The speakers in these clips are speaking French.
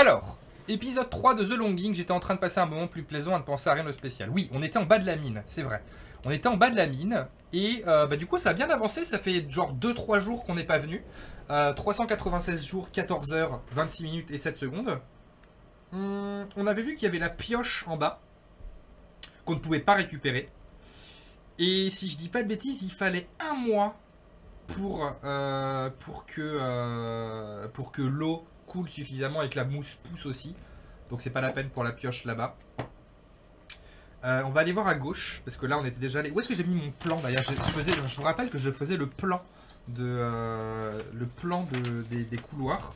Alors, épisode 3 de The Longing, j'étais en train de passer un moment plus plaisant à ne penser à rien de spécial. Oui, on était en bas de la mine, c'est vrai. On était en bas de la mine, et euh, bah, du coup ça a bien avancé, ça fait genre 2-3 jours qu'on n'est pas venu. Euh, 396 jours, 14 heures, 26 minutes et 7 secondes. Hum, on avait vu qu'il y avait la pioche en bas, qu'on ne pouvait pas récupérer. Et si je dis pas de bêtises, il fallait un mois pour, euh, euh, que l'eau suffisamment et que la mousse pousse aussi. Donc c'est pas la peine pour la pioche là-bas. Euh, on va aller voir à gauche, parce que là on était déjà allé... Où est-ce que j'ai mis mon plan d'ailleurs? Je, faisais- je vous rappelle que je faisais le plan de euh, le plan de, des, couloirs.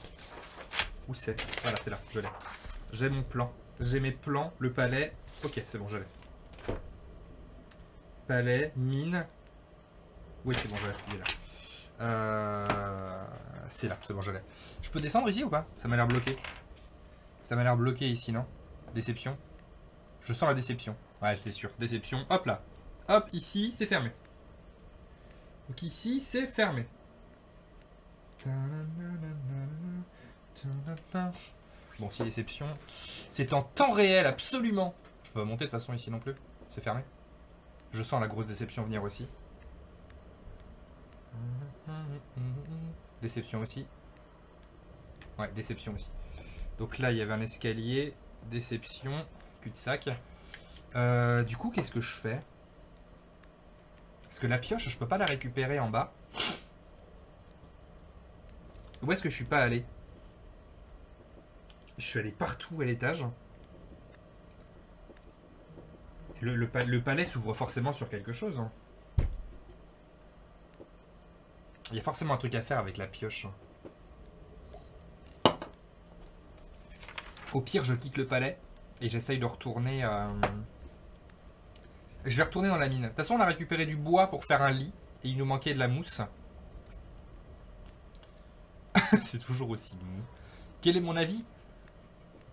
Où c'est? Voilà, c'est là, je l'ai. J'ai mon plan. J'ai mes plans, le palais. Ok, c'est bon, je l'ai. Palais, mine. Oui, c'est bon, je là. Euh, c'est là, c'est bon, je l'ai. Je peux descendre ici ou pas? Ça m'a l'air bloqué. Ça m'a l'air bloqué ici, non? Déception. Je sens la déception. Ouais, j'étais sûr. Déception. Hop là. Hop, ici, c'est fermé. Donc ici, c'est fermé. Bon, si déception. C'est en temps réel, absolument. Je peux pas monter de toute façon ici non plus. C'est fermé. Je sens la grosse déception venir aussi. Déception aussi. Ouais, déception aussi. Donc là, il y avait un escalier. Déception. Cul-de-sac. Euh, du coup, qu'est-ce que je fais? Parce que la pioche, je peux pas la récupérer en bas. Où est-ce que je suis pas allé? Je suis allé partout à l'étage. Le, le pa- le palais s'ouvre forcément sur quelque chose. hein. Il y a forcément un truc à faire avec la pioche. Au pire, je quitte le palais et j'essaye de retourner. euh, Je vais retourner dans la mine. De toute façon, on a récupéré du bois pour faire un lit et il nous manquait de la mousse. c'est toujours aussi mou. Quel est mon avis?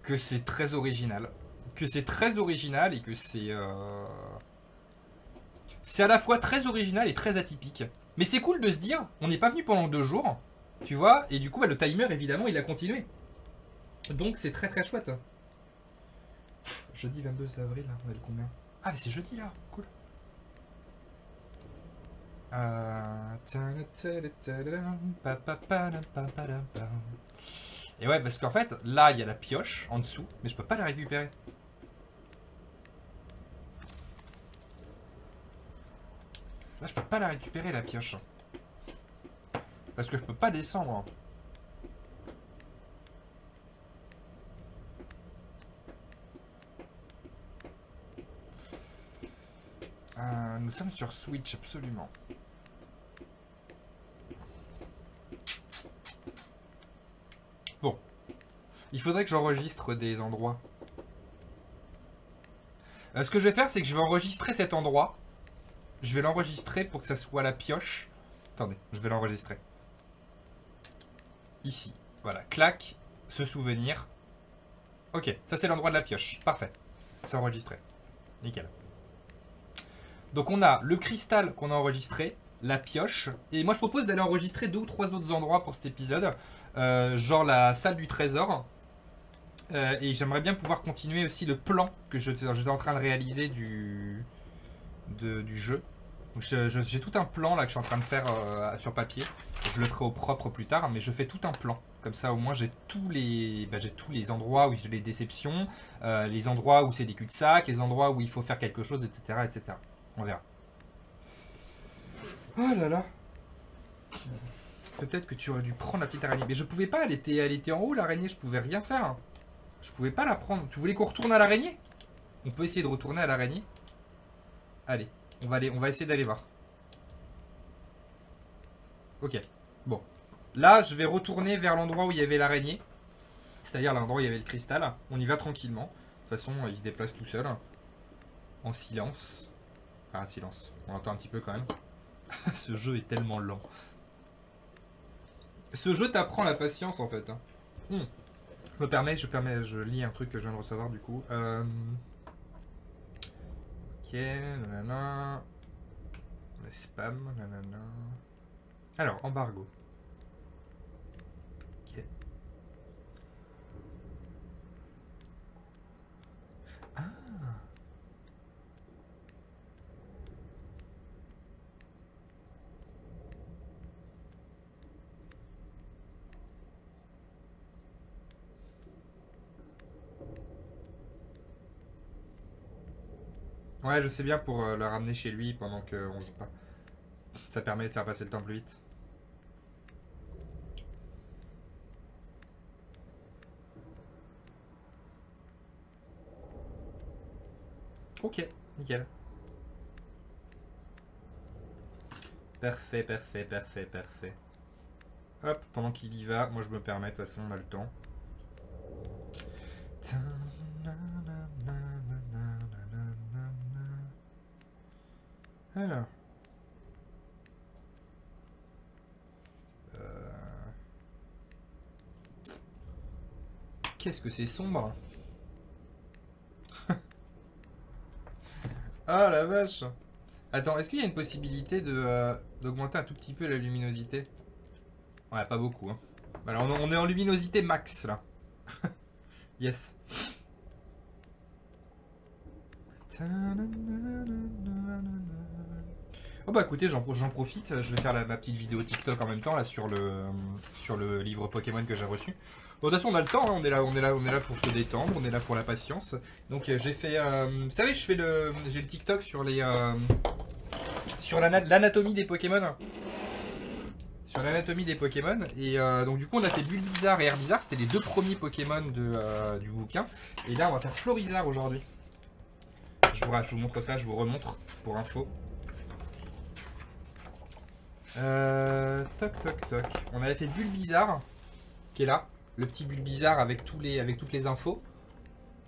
Que c'est très original. Que c'est très original et que c'est. euh, C'est à la fois très original et très atypique. Mais c'est cool de se dire, on n'est pas venu pendant deux jours, tu vois, et du coup, bah, le timer, évidemment, il a continué. Donc, c'est très très chouette. Jeudi 22 avril, on est le combien? Ah, mais c'est jeudi là, cool. Euh, Et ouais, parce qu'en fait, là, il y a la pioche en dessous, mais je peux pas la récupérer. Là, je peux pas la récupérer, la pioche. Parce que je peux pas descendre. Euh, nous sommes sur Switch, absolument. Bon. Il faudrait que j'enregistre des endroits. Euh, ce que je vais faire, c'est que je vais enregistrer cet endroit. Je vais l'enregistrer pour que ça soit la pioche. Attendez, je vais l'enregistrer. Ici. Voilà, clac, se souvenir. Ok, ça c'est l'endroit de la pioche. Parfait. C'est enregistré. Nickel. Donc on a le cristal qu'on a enregistré, la pioche, et moi je propose d'aller enregistrer deux ou trois autres endroits pour cet épisode, Euh, genre la salle du trésor, Euh, et j'aimerais bien pouvoir continuer aussi le plan que j'étais en train de réaliser du jeu. J'ai tout un plan là que je suis en train de faire euh, sur papier. Je le ferai au propre plus tard, mais je fais tout un plan. Comme ça, au moins, j'ai tous les, bah, j'ai tous les endroits où j'ai des déceptions, euh, les endroits où c'est des cul-de-sac, les endroits où il faut faire quelque chose, etc., etc. On verra. Oh là là. Peut-être que tu aurais dû prendre la petite araignée. Mais je pouvais pas, elle était, elle était en haut l'araignée, je pouvais rien faire. Je pouvais pas la prendre. Tu voulais qu'on retourne à l'araignée? On peut essayer de retourner à l'araignée? Allez, on va, essayer d'aller voir. Ok, bon. Là, je vais retourner vers l'endroit où il y avait l'araignée. C'est-à-dire l'endroit où il y avait le cristal. On y va tranquillement. De toute façon, il se déplace tout seul. En silence. Enfin, silence. On entend un petit peu quand même. Ce jeu est tellement lent. Ce jeu t'apprend la patience en fait. hein. Hmm. Je me permets, je permets, je lis un truc que je viens de recevoir du coup. Euh, Ok, nanana. Le spam, nanana. Alors, embargo. Ok. Ah Ouais, je sais bien pour euh, le ramener chez lui pendant qu'on joue pas. Ça permet de faire passer le temps plus vite. Ok, nickel. Parfait, parfait, parfait, parfait. Hop, pendant qu'il y va, moi je me permets, de toute façon on a le temps. Alors. Euh. Qu'est-ce que c'est sombre? Ah la vache Attends, est-ce qu'il y a une possibilité euh, d'augmenter un tout petit peu la luminosité? Ouais, pas beaucoup. Hein. Alors on est en luminosité max là. yes. Oh bah écoutez, j'en profite, je vais faire ma petite vidéo TikTok en même temps là sur le, sur le livre Pokémon que j'ai reçu. Bon, de toute façon, on a le temps, hein, on, est là, on, est là, on est là pour se détendre, on est là pour la patience. Donc euh, j'ai fait, euh, vous savez, je fais le, j'ai le TikTok sur les, euh, sur l'anatomie des Pokémon. Sur l'anatomie des Pokémon. Et donc du coup, on a fait Bulbizarre et Herbizarre, c'était les deux premiers Pokémon du bouquin. Et là, on va faire Florizarre aujourd'hui. Je vous montre ça, je vous remontre pour info. Euh, toc toc toc. On avait fait Bulbizarre, qui est là. Le petit Bulbizarre avec, tous les, avec toutes les infos.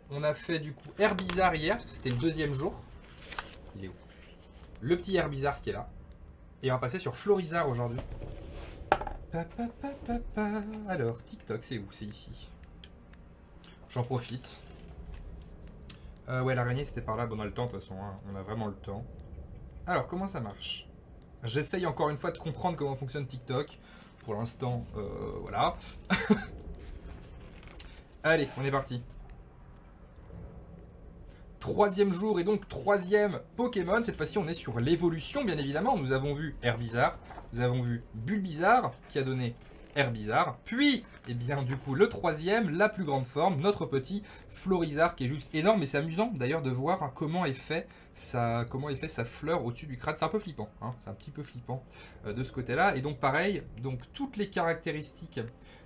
On a fait du coup Herbizarre hier, parce que c'était le deuxième jour. Il est où? Le petit Herbizarre qui est là. Et on va passer sur Florizarre aujourd'hui. Alors, TikTok, c'est où? C'est ici. J'en profite. Euh, ouais, l'araignée, c'était par là. Bon, on a le temps, de toute façon. Hein. On a vraiment le temps. Alors, comment ça marche? J'essaye encore une fois de comprendre comment fonctionne TikTok. Pour l'instant, euh, voilà. Allez, on est parti. Troisième jour et donc troisième Pokémon. Cette fois-ci, on est sur l'évolution, bien évidemment. Nous avons vu Herbizarre, nous avons vu Bulbizarre, qui a donné Herbizarre. Puis, et eh bien, du coup, le troisième, la plus grande forme, notre petit Florizarre, qui est juste énorme. Et c'est amusant, d'ailleurs, de voir comment est fait sa, comment est fait sa fleur au-dessus du crâne. C'est un peu flippant, hein. c'est un petit peu flippant euh, de ce côté-là. Et donc, pareil, donc toutes les caractéristiques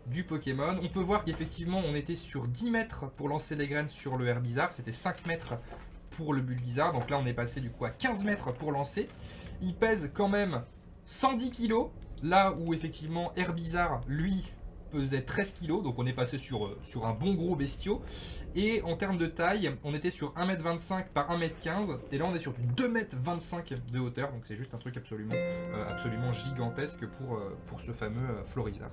du Pokémon. On peut voir qu'effectivement, on était sur 10 mètres pour lancer les graines sur le Herbizarre. C'était 5 mètres pour le Bulbizarre. Donc là, on est passé du coup à 15 mètres pour lancer. Il pèse quand même 110 kg. Là où effectivement Herbizarre, lui, pesait 13 kg, donc on est passé sur, euh, sur un bon gros bestiau. Et en termes de taille, on était sur 1m25 par 1m15, et là on est sur 2m25 de hauteur, donc c'est juste un truc absolument, euh, gigantesque pour, euh, pour ce fameux Florizard.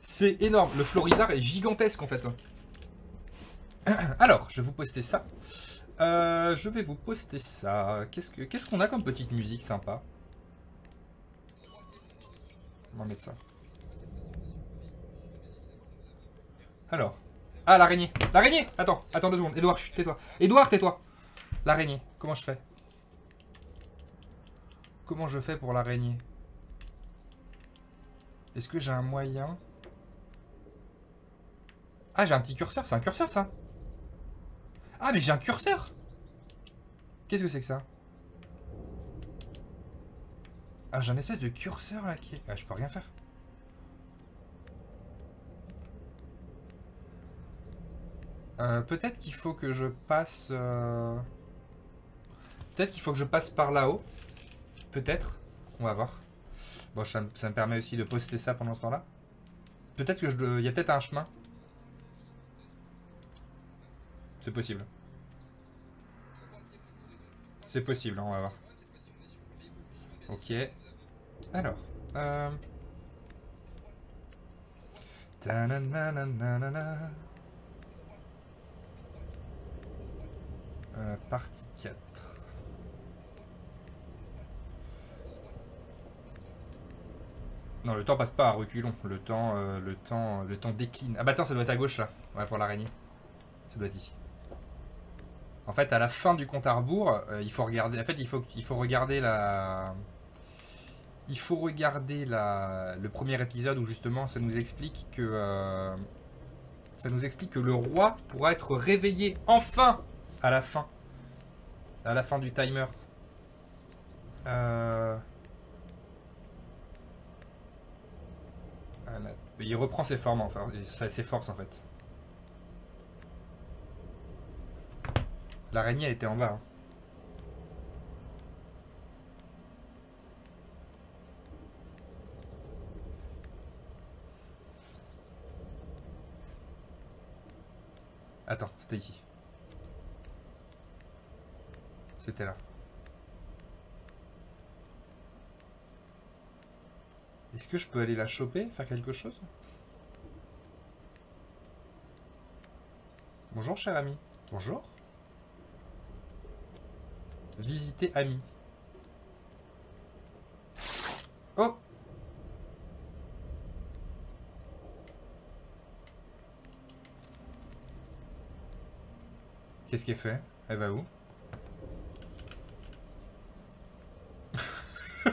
C'est énorme, le Florizard est gigantesque en fait. Alors, je vais vous poster ça. je vais vous poster ça. Qu'est-ce qu'on a comme petite musique sympa? On va mettre ça. Alors. Ah, l'araignée. L'araignée Attends, attends deux secondes. Edouard, tais-toi. Edouard, tais-toi. L'araignée. Comment je fais? Comment je fais pour l'araignée? Est-ce que j'ai un moyen? Ah, j'ai un petit curseur. C'est un curseur, ça Ah, mais j'ai un curseur Qu'est-ce que c'est que ça? Ah, j'ai un espèce de curseur là qui est... Ah, je peux rien faire. Euh, peut-être qu'il faut que je passe... Euh, peut-être qu'il faut que je passe par là-haut. Peut-être. On va voir. Bon, ça, me permet aussi de poster ça pendant ce temps-là. Peut-être que je... Il y a peut-être un chemin. C'est possible. C'est possible, on va voir. Ok. Alors. Euh... Euh, partie 4. Non, le temps passe pas à reculons. Le temps, euh, le temps, le temps décline. Ah bah attends, ça doit être à gauche là. Ouais, pour l'araignée. Ça doit être ici. En fait, à la fin du compte à rebours, euh, il faut regarder. En fait, il faut, il faut regarder la il faut regarder le premier épisode où justement ça nous explique que euh, ça nous explique que le roi pourra être réveillé enfin À la fin. À la fin du timer. Euh... Il reprend ses formes, enfin, ses forces en fait. L'araignée était en bas. Hein. Attends, c'était ici. C'était là. Est-ce que je peux aller la choper Faire quelque chose? Bonjour cher ami. Bonjour. Visiter ami. Oh Qu'est-ce qu'elle fait? Elle va où?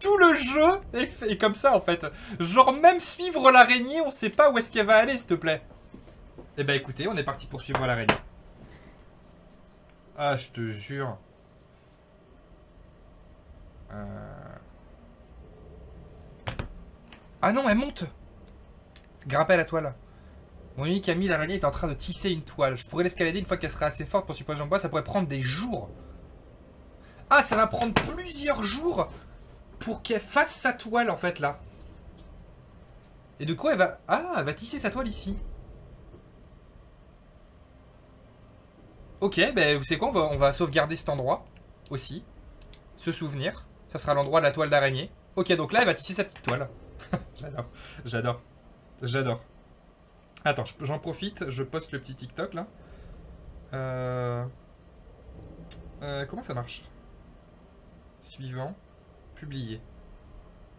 Tout le jeu est, comme ça en fait. Genre même suivre l'araignée, on sait pas où est-ce qu'elle va aller s'il te plaît. Eh ben écoutez, on est parti pour suivre l'araignée. Ah, je te jure. Euh. Ah non, elle monte Grimpez à la toile. Mon ami, l'araignée, est en train de tisser une toile. Je pourrais l'escalader une fois qu'elle sera assez forte pour supporter en bois. Ça pourrait prendre des jours. Ah, ça va prendre plusieurs jours pour qu'elle fasse sa toile, en fait, là. Et de quoi elle va... Ah, elle va tisser sa toile ici. Ok, ben vous savez quoi, on va, on va sauvegarder cet endroit aussi. Ce souvenir. Ça sera l'endroit de la toile d'araignée. Ok, donc là, elle va tisser sa petite toile. j'adore, j'adore, j'adore. Attends, j'en profite, je poste le petit TikTok là. Euh... Euh, comment ça marche? Suivant, publier.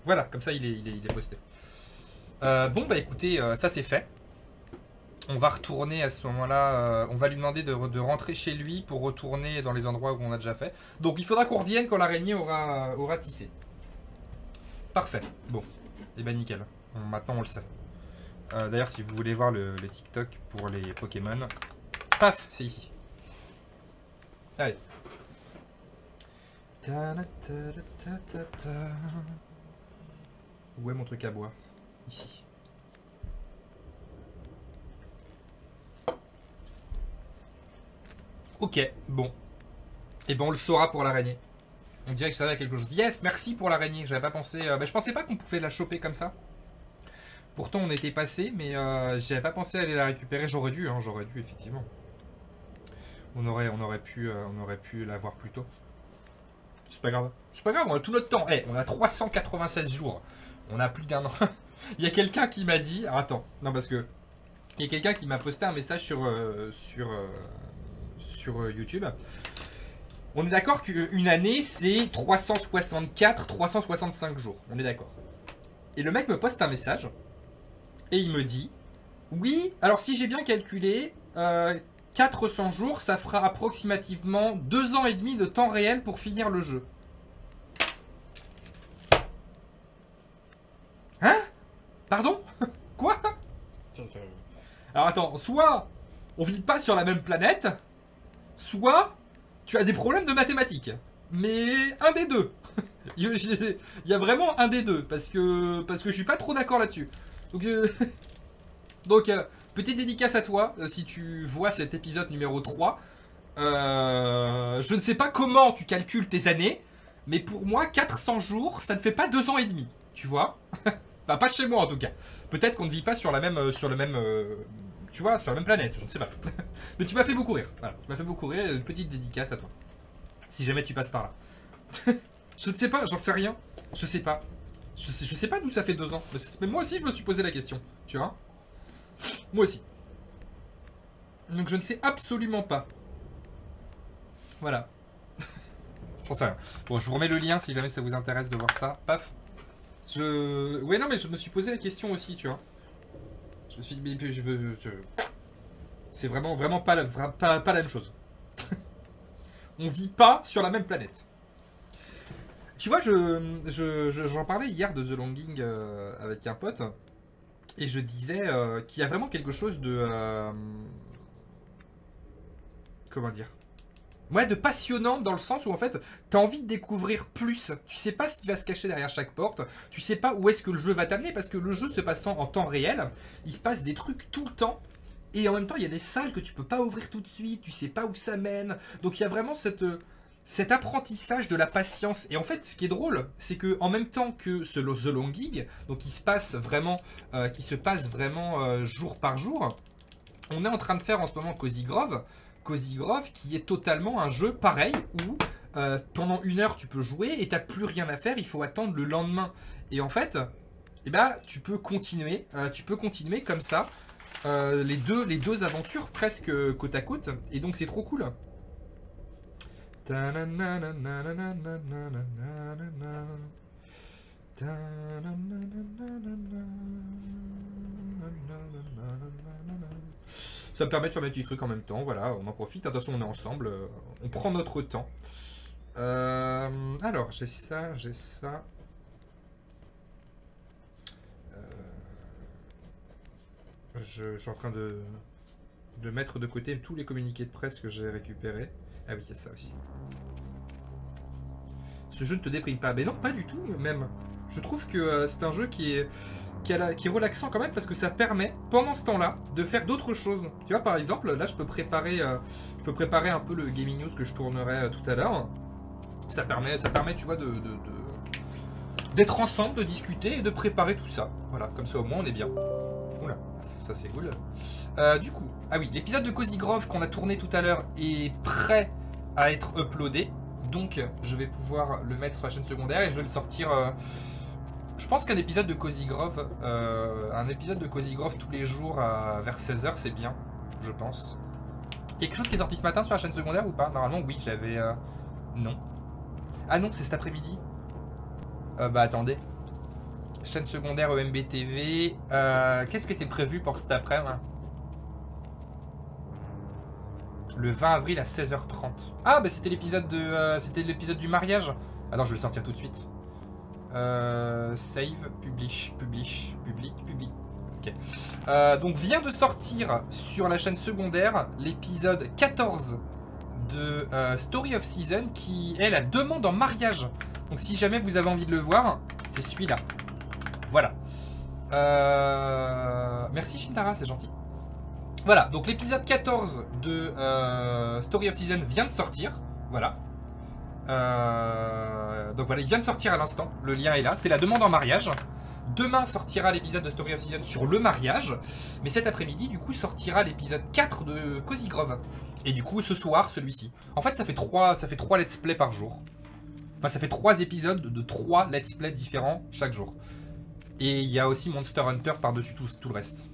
Voilà, comme ça il est, il est, posté. Euh, bon bah écoutez, ça c'est fait. On va retourner à ce moment-là, on va lui demander de, rentrer chez lui pour retourner dans les endroits où on a déjà fait. Donc il faudra qu'on revienne quand l'araignée aura, tissé. Parfait, bon. Et eh ben, nickel, maintenant on le sait. Euh, d'ailleurs, si vous voulez voir le, TikTok pour les Pokémon, paf, c'est ici. Allez. Où est mon truc à boire Ici. Ok, bon. Et eh bon, on le saura pour l'araignée. On dirait que ça va quelque chose. Yes, merci pour l'araignée. J'avais pas pensé. Euh, bah, je pensais pas qu'on pouvait la choper comme ça. Pourtant, on était passé, mais euh, j'avais pas pensé à aller la récupérer. J'aurais dû, hein, j'aurais dû, effectivement. On aurait, on aurait pu, euh, pu la voir plus tôt. C'est pas grave. C'est pas grave, on a tout notre temps. Eh, on a 396 jours. On a plus d'un an. il y a quelqu'un qui m'a dit... attends, non parce que... Il y a quelqu'un qui m'a posté un message sur, euh, sur, sur YouTube. On est d'accord qu'une année, c'est 364, 365 jours. On est d'accord. Et le mec me poste un message et il me dit Oui, alors si j'ai bien calculé, 400 euh, jours, ça fera approximativement 2 ans et demi de temps réel pour finir le jeu. Hein? Pardon? Quoi? Alors attends, soit on vit pas sur la même planète, soit tu as des problèmes de mathématiques. Mais un des deux. il y a vraiment un des deux, parce que, parce que je suis pas trop d'accord là-dessus. Donc, euh, euh, petite dédicace à toi, euh, si tu vois cet épisode numéro 3. je ne sais pas comment tu calcules tes années, mais pour moi, 400 jours, ça ne fait pas 2 ans et demi, tu vois Bah, pas chez moi en tout cas. Peut-être qu'on ne vit pas sur la même, sur le même, tu vois, sur la même planète, je ne sais pas. mais tu m'as fait beaucoup rire, tu m'as fait beaucoup rire, petite dédicace à toi. Si jamais tu passes par là. je ne sais pas, j'en sais rien, je sais pas. Je sais, pas d'où ça fait deux ans. Mais moi aussi, je me suis posé la question. Tu vois Moi aussi. Donc je ne sais absolument pas. Voilà. J'en rien. Bon, je vous remets le lien si jamais ça vous intéresse de voir ça. Paf. Je... Ouais, non, mais je me suis posé la question aussi, tu vois. Je me suis dit, je veux... C'est vraiment, vraiment pas la, pas la même chose. On vit pas sur la même planète. Tu vois, je, j'en parlais hier de The Longing euh, avec un pote, et je disais euh, qu'il y a vraiment quelque chose de... Euh, comment dire Ouais, de passionnant dans le sens où en fait, t'as envie de découvrir plus. Tu sais pas ce qui va se cacher derrière chaque porte. Tu sais pas où est-ce que le jeu va t'amener parce que le jeu se passant en temps réel, il se passe des trucs tout le temps. Et en même temps, il y a des salles que tu peux pas ouvrir tout de suite. Tu sais pas où ça mène. Donc il y a vraiment cette cet apprentissage de la patience. Et en fait, ce qui est drôle, c'est que en même temps que ce The Longing, donc qui se passe vraiment, euh, qui se passe vraiment euh, jour par jour, on est en train de faire en ce moment Cozy Grove. Cozy Grove qui est totalement un jeu pareil où euh, pendant une heure tu peux jouer et t'as plus rien à faire, il faut attendre le lendemain. Et en fait, eh ben, tu peux continuer, tu peux continuer comme ça les, deux, les deux aventures presque côte à côte. Et donc c'est trop cool. Ça me permet de faire mes petits trucs en même temps, voilà, on en profite. De toute façon, on est ensemble, on prend notre temps. Alors, j'ai ça, j'ai ça. Euh, je, suis en train de, de mettre de côté tous les communiqués de presse que j'ai récupérés. Ah oui, il y a ça aussi. Ce jeu ne te déprime pas. Mais non, pas du tout, même. Je trouve que euh, c'est un jeu qui est, qui, est relaxant quand même parce que ça permet, pendant ce temps-là, de faire d'autres choses. Tu vois, par exemple, là, je peux préparer, euh, je peux préparer un peu le Gaming News que je tournerai euh, tout à l'heure. Ça permet, ça permet, tu vois, de, d'être ensemble, de discuter et de préparer tout ça. Voilà, comme ça au moins on est bien. Oula, ça c'est cool. du coup, ah oui, l'épisode de Cozy Grove qu'on a tourné tout à l'heure est prêt à être uploadé. Donc, je vais pouvoir le mettre sur la chaîne secondaire et je vais le sortir. Euh, je pense qu'un épisode de Cozy Grove, euh, un épisode de Cozy tous les jours vers 16h, c'est bien, je pense. Quelque chose qui est sorti ce matin sur la chaîne secondaire ou pas? Normalement, oui, j'avais. Euh, non. Ah non, c'est cet après-midi. bah attendez. Chaîne secondaire EMBTV. Qu'est-ce qui était prévu pour cet après-midi? Le 20 avril à 16h30. Ah, bah c'était l'épisode de, euh, c'était l'épisode du mariage. Alors je vais le sortir tout de suite. Euh, save, publish, publish, public, public. Euh, donc vient de sortir sur la chaîne secondaire l'épisode 14 de Story of Season qui est la demande en mariage. Donc si jamais vous avez envie de le voir, c'est celui-là. Voilà. Merci Shintara, c'est gentil. Voilà, donc l'épisode 14 de euh, Story of Season vient de sortir. Voilà. Euh, donc voilà, il vient de sortir à l'instant. Le lien est là. C'est la demande en mariage. Demain sortira l'épisode de Story of Season sur le mariage. Mais cet après-midi, du coup, sortira l'épisode 4 de Cozy Grove. Et du coup, ce soir, celui-ci. En fait, ça fait 3, ça fait 3 let's play par jour. Enfin, ça fait 3 épisodes de 3 let's play différents chaque jour. Et il y a aussi Monster Hunter par-dessus tout, tout le reste.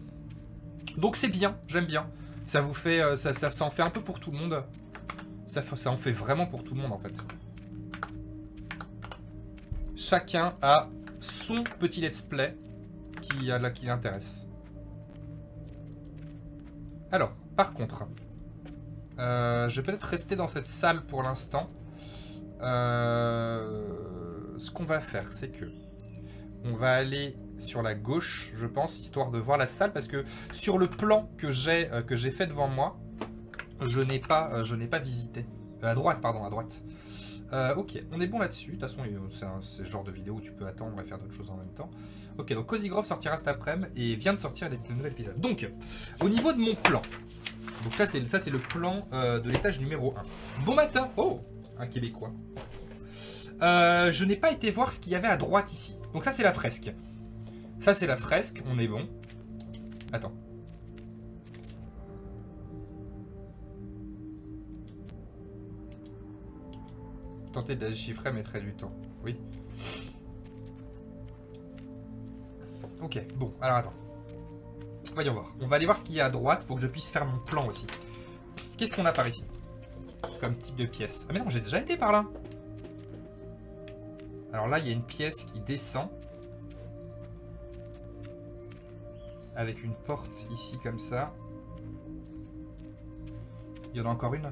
Donc c'est bien, j'aime bien. Ça vous fait, euh, ça, ça, en fait un peu pour tout le monde. Ça, en fait vraiment pour tout le monde en fait. Chacun a son petit let's play qui, qui l'intéresse. Alors, par contre, euh, je vais peut-être rester dans cette salle pour l'instant. Euh, ce qu'on va faire, c'est que on va aller sur la gauche, je pense, histoire de voir la salle, parce que sur le plan que j'ai euh, fait devant moi, je n'ai pas, euh, je pas visité. Euh, à droite, pardon, à droite. ok, on est bon là-dessus. De toute façon, c'est le genre de vidéo où tu peux attendre et faire d'autres choses en même temps. Ok, donc Cozy sortira cet après-midi et vient de sortir le nouvel épisode. Donc, au niveau de mon plan, donc là, ça c'est le plan de l'étage numéro 1. Bon matin Oh Un Québécois. je n'ai pas été voir ce qu'il y avait à droite ici. Donc ça, c'est la fresque. Ça, c'est la fresque. On est bon. Attends. Tenter de déchiffrer mettrait du temps. Oui. Ok, bon, alors attends. Voyons voir. On va aller voir ce qu'il y a à droite pour que je puisse faire mon plan aussi. Qu'est-ce qu'on a par ici Comme type de pièce? Ah mais non, j'ai déjà été par là. Alors là, il y a une pièce qui descend. Avec une porte ici comme ça. Il y en a encore une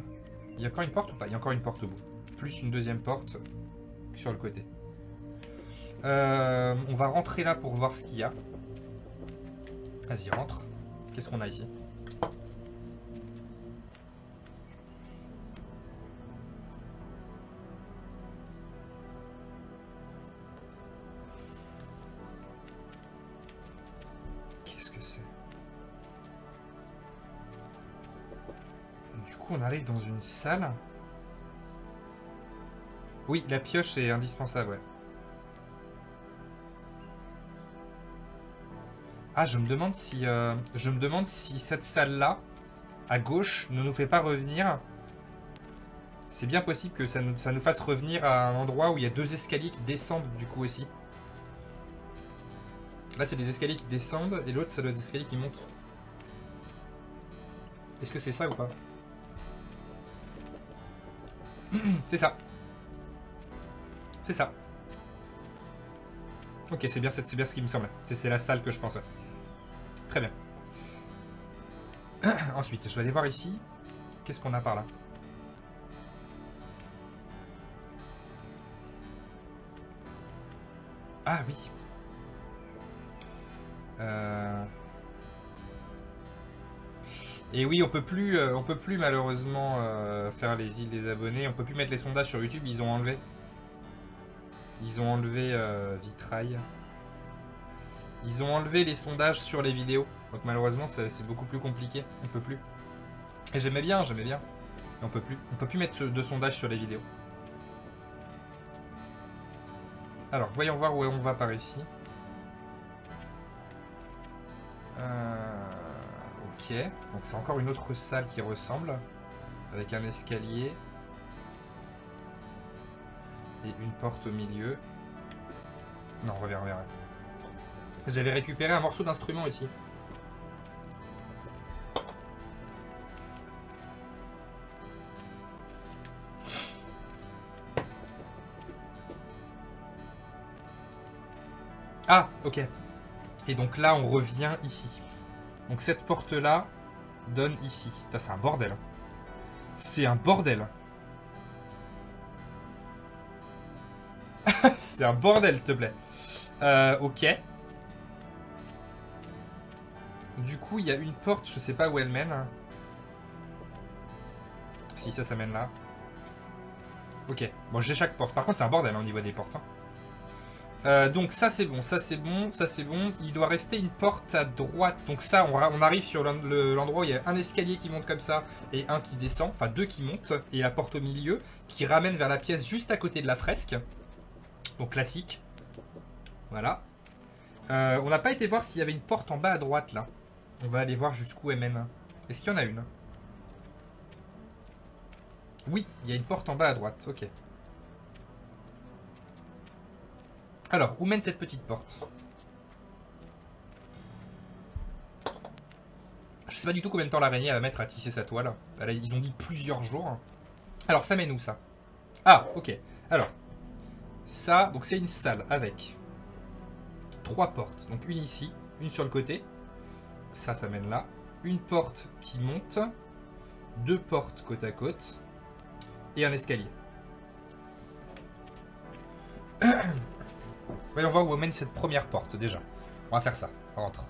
Il y a encore une porte ou pas? Il y a encore une porte au bout. Plus une deuxième porte sur le côté. Euh, on va rentrer là pour voir ce qu'il y a. Vas-y, rentre. Qu'est-ce qu'on a ici? Coup, on arrive dans une salle. Oui, la pioche, c'est indispensable, ouais. Ah, je me demande si, euh, je me demande si cette salle-là, à gauche, ne nous fait pas revenir. C'est bien possible que ça nous, ça nous fasse revenir à un endroit où il y a deux escaliers qui descendent du coup aussi. Là, c'est des escaliers qui descendent et l'autre, ça doit des escaliers qui montent. Est-ce que c'est ça ou pas? C'est ça. C'est ça. Ok, c'est bien, bien ce qui me semblait. C'est la salle que je pensais. Très bien. Ensuite, je vais aller voir ici. Qu'est-ce qu'on a par là? Ah oui. Euh... Et oui, on peut plus, euh, on peut plus malheureusement euh, faire les îles des abonnés. On peut plus mettre les sondages sur YouTube. Ils ont enlevé. Ils ont enlevé euh, Vitrail. Ils ont enlevé les sondages sur les vidéos. Donc malheureusement, c'est beaucoup plus compliqué. On peut plus. Et j'aimais bien, j'aimais bien. On peut plus. On peut plus mettre de sondages sur les vidéos. Alors, voyons voir où on va par ici. Euh, ok. Donc c'est encore une autre salle qui ressemble. Avec un escalier. Et une porte au milieu. Non, reviens, reviens. J'avais récupéré un morceau d'instrument ici. Ah, ok. Et donc là, on revient ici. Donc cette porte-là donne ici. C'est un bordel. C'est un bordel. C'est un bordel, s'il te plaît. Euh, ok. Du coup, il y a une porte, je sais pas où elle mène. Si, ça, ça mène là. Ok. Bon, j'ai chaque porte. Par contre, c'est un bordel hein, au niveau des portes. Hein. Euh, donc ça c'est bon, ça c'est bon, ça c'est bon. Il doit rester une porte à droite. Donc ça, on, arrive sur l'endroit où il y a un escalier qui monte comme ça et un qui descend. Enfin deux qui montent et la porte au milieu qui ramène vers la pièce juste à côté de la fresque. Donc classique. Voilà. Euh, on n'a pas été voir s'il y avait une porte en bas à droite là. On va aller voir jusqu'où elle mène. Est-ce qu'il y en a une? Oui, il y a une porte en bas à droite, ok. Alors, où mène cette petite porte? Je sais pas du tout combien de temps l'araignée va mettre à tisser sa toile. Ils ont dit plusieurs jours. Alors, ça mène où ça? Ah, ok. Alors, ça, donc c'est une salle avec trois portes. Donc une ici, une sur le côté. Ça, ça mène là. Une porte qui monte. Deux portes côte à côte. Et un escalier. Voyons voir où mène cette première porte déjà. On va faire ça. Rentre.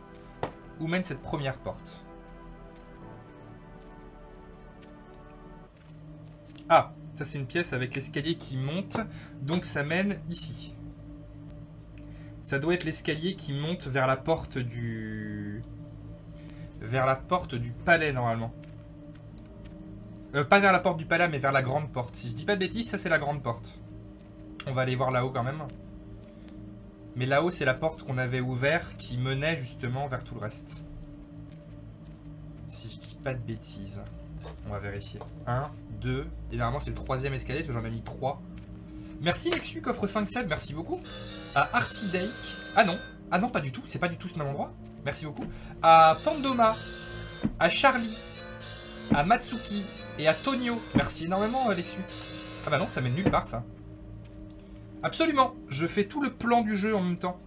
Où mène cette première porte Ah, ça c'est une pièce avec l'escalier qui monte. Donc ça mène ici. Ça doit être l'escalier qui monte vers la porte du... Vers la porte du palais normalement. Euh, pas vers la porte du palais, mais vers la grande porte. Si je dis pas de bêtises, ça c'est la grande porte. On va aller voir là-haut quand même. Mais là-haut, c'est la porte qu'on avait ouverte qui menait justement vers tout le reste. Si je dis pas de bêtises. On va vérifier. 1, 2, et normalement c'est le troisième escalier parce que j'en ai mis 3. Merci Lexu, coffre 5 7 merci beaucoup. À Artidake. Ah non, ah non, pas du tout, c'est pas du tout ce même endroit. Merci beaucoup. À Pandoma, à Charlie, à Matsuki et à Tonio. Merci énormément Lexu. Ah bah non, ça mène nulle part ça. Absolument Je fais tout le plan du jeu en même temps.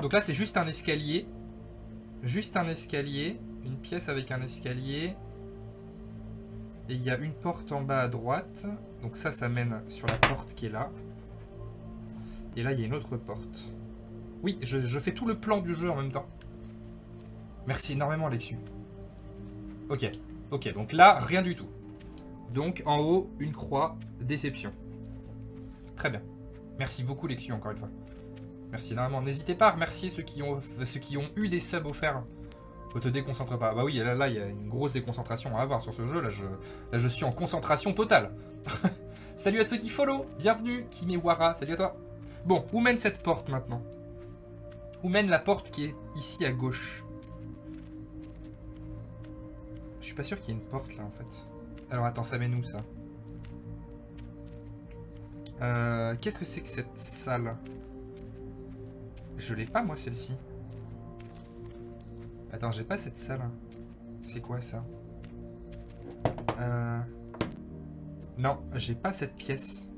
Donc là, c'est juste un escalier. Juste un escalier. Une pièce avec un escalier. Et il y a une porte en bas à droite. Donc ça, ça mène sur la porte qui est là. Et là, il y a une autre porte. Oui, je, fais tout le plan du jeu en même temps. Merci énormément, Alexu. Ok, ok, donc là, rien du tout. Donc en haut, une croix, déception. Très bien. Merci beaucoup, Lexu, encore une fois. Merci énormément. N'hésitez pas à remercier ceux qui ont, eu des subs offerts. Ne te déconcentre pas. Bah oui, là, là, il y a une grosse déconcentration à avoir sur ce jeu. Là, je, là, je suis en concentration totale. Salut à ceux qui follow. Bienvenue, Kimewara. Salut à toi. Bon, où mène cette porte maintenant? Où mène la porte qui est ici à gauche? Je suis pas sûr qu'il y ait une porte là en fait. Alors attends, ça mène où ça? Euh, Qu'est-ce que c'est que cette salle? Je l'ai pas moi celle-ci. Attends, j'ai pas cette salle. C'est quoi ça? Euh... Non, j'ai pas cette pièce.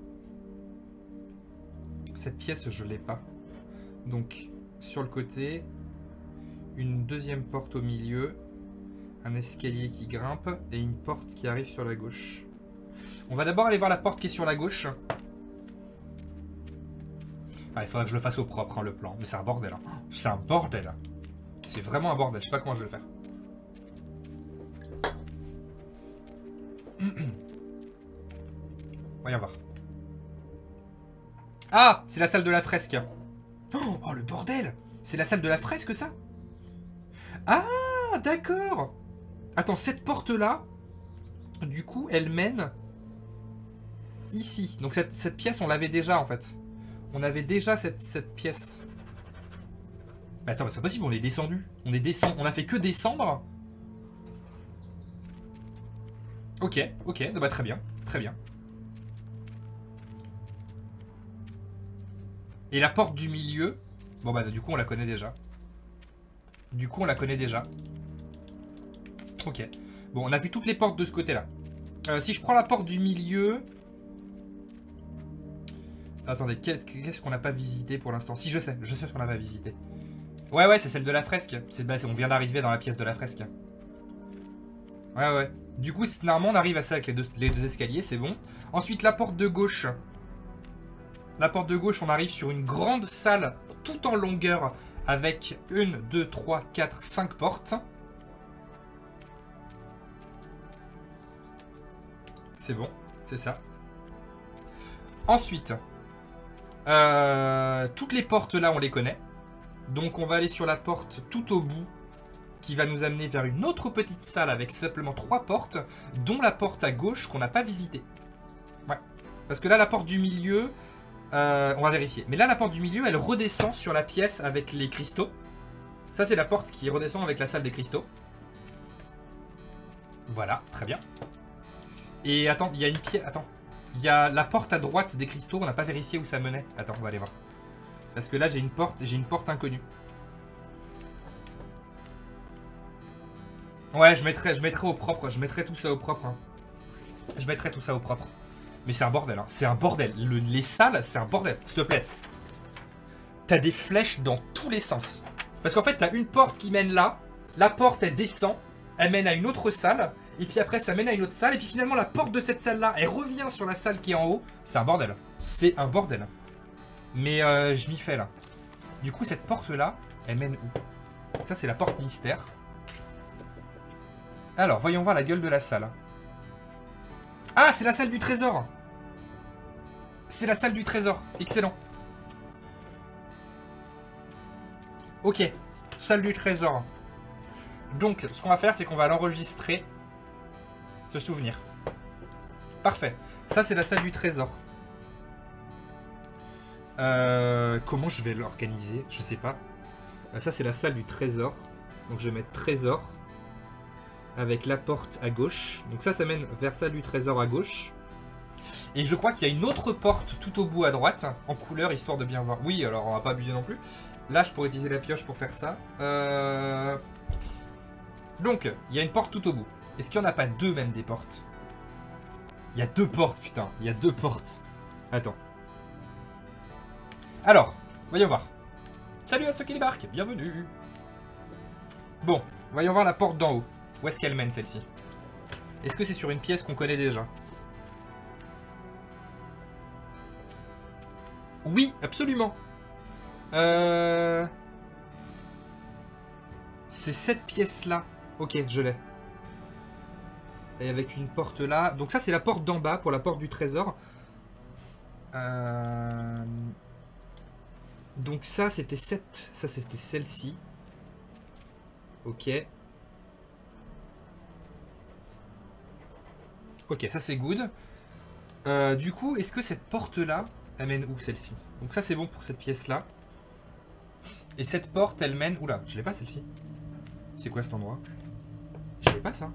Cette pièce, je l'ai pas. Donc, sur le côté, une deuxième porte au milieu, un escalier qui grimpe et une porte qui arrive sur la gauche. On va d'abord aller voir la porte qui est sur la gauche. Ah, il faudra que je le fasse au propre, hein, le plan. Mais c'est un bordel. Hein. C'est un bordel. C'est vraiment un bordel. Je sais pas comment je vais le faire. Voyons voir. Ah C'est la salle de la fresque. Oh, le bordel C'est la salle de la fresque, ça? Ah D'accord Attends, cette porte-là, du coup, elle mène ici. Donc cette pièce, on l'avait déjà, en fait. On avait déjà cette, pièce. Mais attends, c'est pas possible, on est descendu. On est descendu. On a fait que descendre. Ok, ok, bah très bien, très bien. Et la porte du milieu, bon bah du coup on la connaît déjà. Du coup on la connaît déjà. Ok. Bon, on a vu toutes les portes de ce côté-là. Euh, si je prends la porte du milieu... Attendez, qu'est-ce qu'on n'a pas visité pour l'instant? Si, je sais, je sais ce qu'on n'a pas visité. Ouais, ouais, c'est celle de la fresque. Bah, on vient d'arriver dans la pièce de la fresque. Ouais, ouais. Du coup, normalement, on arrive à ça avec les deux, les deux escaliers, c'est bon. Ensuite, la porte de gauche. La porte de gauche, on arrive sur une grande salle tout en longueur avec une, deux, trois, quatre, cinq portes. C'est bon, c'est ça. Ensuite, euh, toutes les portes là, on les connaît. Donc on va aller sur la porte tout au bout qui va nous amener vers une autre petite salle avec simplement trois portes, dont la porte à gauche qu'on n'a pas visitée. Ouais. Parce que là, la porte du milieu, euh, on va vérifier. Mais là, la porte du milieu, elle redescend sur la pièce avec les cristaux. Ça, c'est la porte qui redescend avec la salle des cristaux. Voilà, très bien. Et attends, il y a une pièce... Attends. Il y a la porte à droite des cristaux, on n'a pas vérifié où ça menait. Attends, on va aller voir. Parce que là, j'ai une porte, j'ai une porte inconnue. Ouais, je mettrai, je mettrai au propre, je mettrai tout ça au propre. Hein. Je mettrai tout ça au propre. Mais c'est un bordel, hein. c'est un bordel. les salles, c'est un bordel. S'il te plaît. T'as des flèches dans tous les sens. Parce qu'en fait, t'as une porte qui mène là. La porte, elle descend. Elle mène à une autre salle. Et puis après, ça mène à une autre salle. Et puis finalement, la porte de cette salle-là, elle revient sur la salle qui est en haut. C'est un bordel. C'est un bordel. Mais euh, je m'y fais là. Du coup, cette porte-là, elle mène où? Ça, c'est la porte mystère. Alors, voyons voir la gueule de la salle. Ah, c'est la salle du trésor C'est la salle du trésor. Excellent. Ok. Salle du trésor. Donc, ce qu'on va faire, c'est qu'on va l'enregistrer. Souvenir. Parfait. Ça, c'est la salle du trésor. Euh, comment je vais l'organiser? Je sais pas. Euh, ça, c'est la salle du trésor. Donc, je vais mettre trésor avec la porte à gauche. Donc ça, ça mène vers ça du trésor à gauche. Et je crois qu'il y a une autre porte tout au bout à droite, en couleur, histoire de bien voir. Oui, alors on va pas abuser non plus. Là, je pourrais utiliser la pioche pour faire ça. Euh, donc, il y a une porte tout au bout. Est-ce qu'il n'y en a pas deux même des portes? Il y a deux portes, putain. Il y a deux portes. Attends. Alors, voyons voir. Salut à ceux qui débarquent, bienvenue. Bon, voyons voir la porte d'en haut. Où est-ce qu'elle mène celle-ci? Est-ce que c'est sur une pièce qu'on connaît déjà? Oui, absolument. Euh... C'est cette pièce-là. Ok, je l'ai et avec une porte là. Donc ça, c'est la porte d'en bas pour la porte du trésor. Euh, donc ça, c'était cette. Ça, c'était celle-ci. Ok. Ok, ça c'est good. Euh, du coup, est-ce que cette porte-là amène où celle-ci? Donc ça c'est bon pour cette pièce-là. Et cette porte, elle mène... Oula, je l'ai pas celle-ci. C'est quoi cet endroit? Je l'ai pas ça.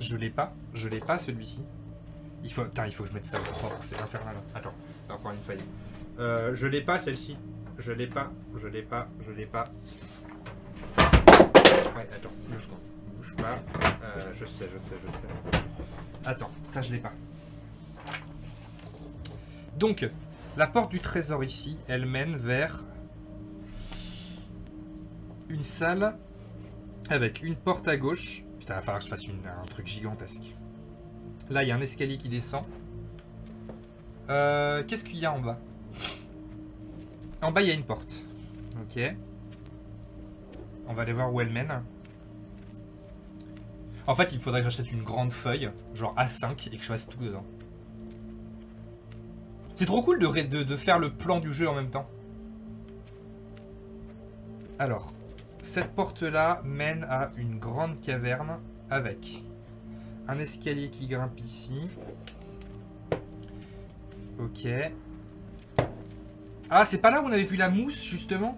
Je l'ai pas. Je l'ai pas celui-ci. Il faut... Il faut que je mette ça au c'est infernal. Attends, prendre une faille. Euh, je l'ai pas celle-ci. Je l'ai pas, je l'ai pas, je l'ai pas. Ouais, attends, deux secondes. Bouge pas. Euh, je sais, je sais, je sais. Attends, ça je l'ai pas. Donc, la porte du trésor ici, elle mène vers une salle avec une porte à gauche. Il va falloir que je fasse un truc gigantesque. Là, il y a un escalier qui descend. Euh, Qu'est-ce qu'il y a en bas? En bas, il y a une porte. Ok. On va aller voir où elle mène. En fait, il faudrait que j'achète une grande feuille, genre A5, et que je fasse tout dedans. C'est trop cool de faire le plan du jeu en même temps. Alors, cette porte-là mène à une grande caverne avec un escalier qui grimpe ici. Ok. Ah, c'est pas là où on avait vu la mousse, justement?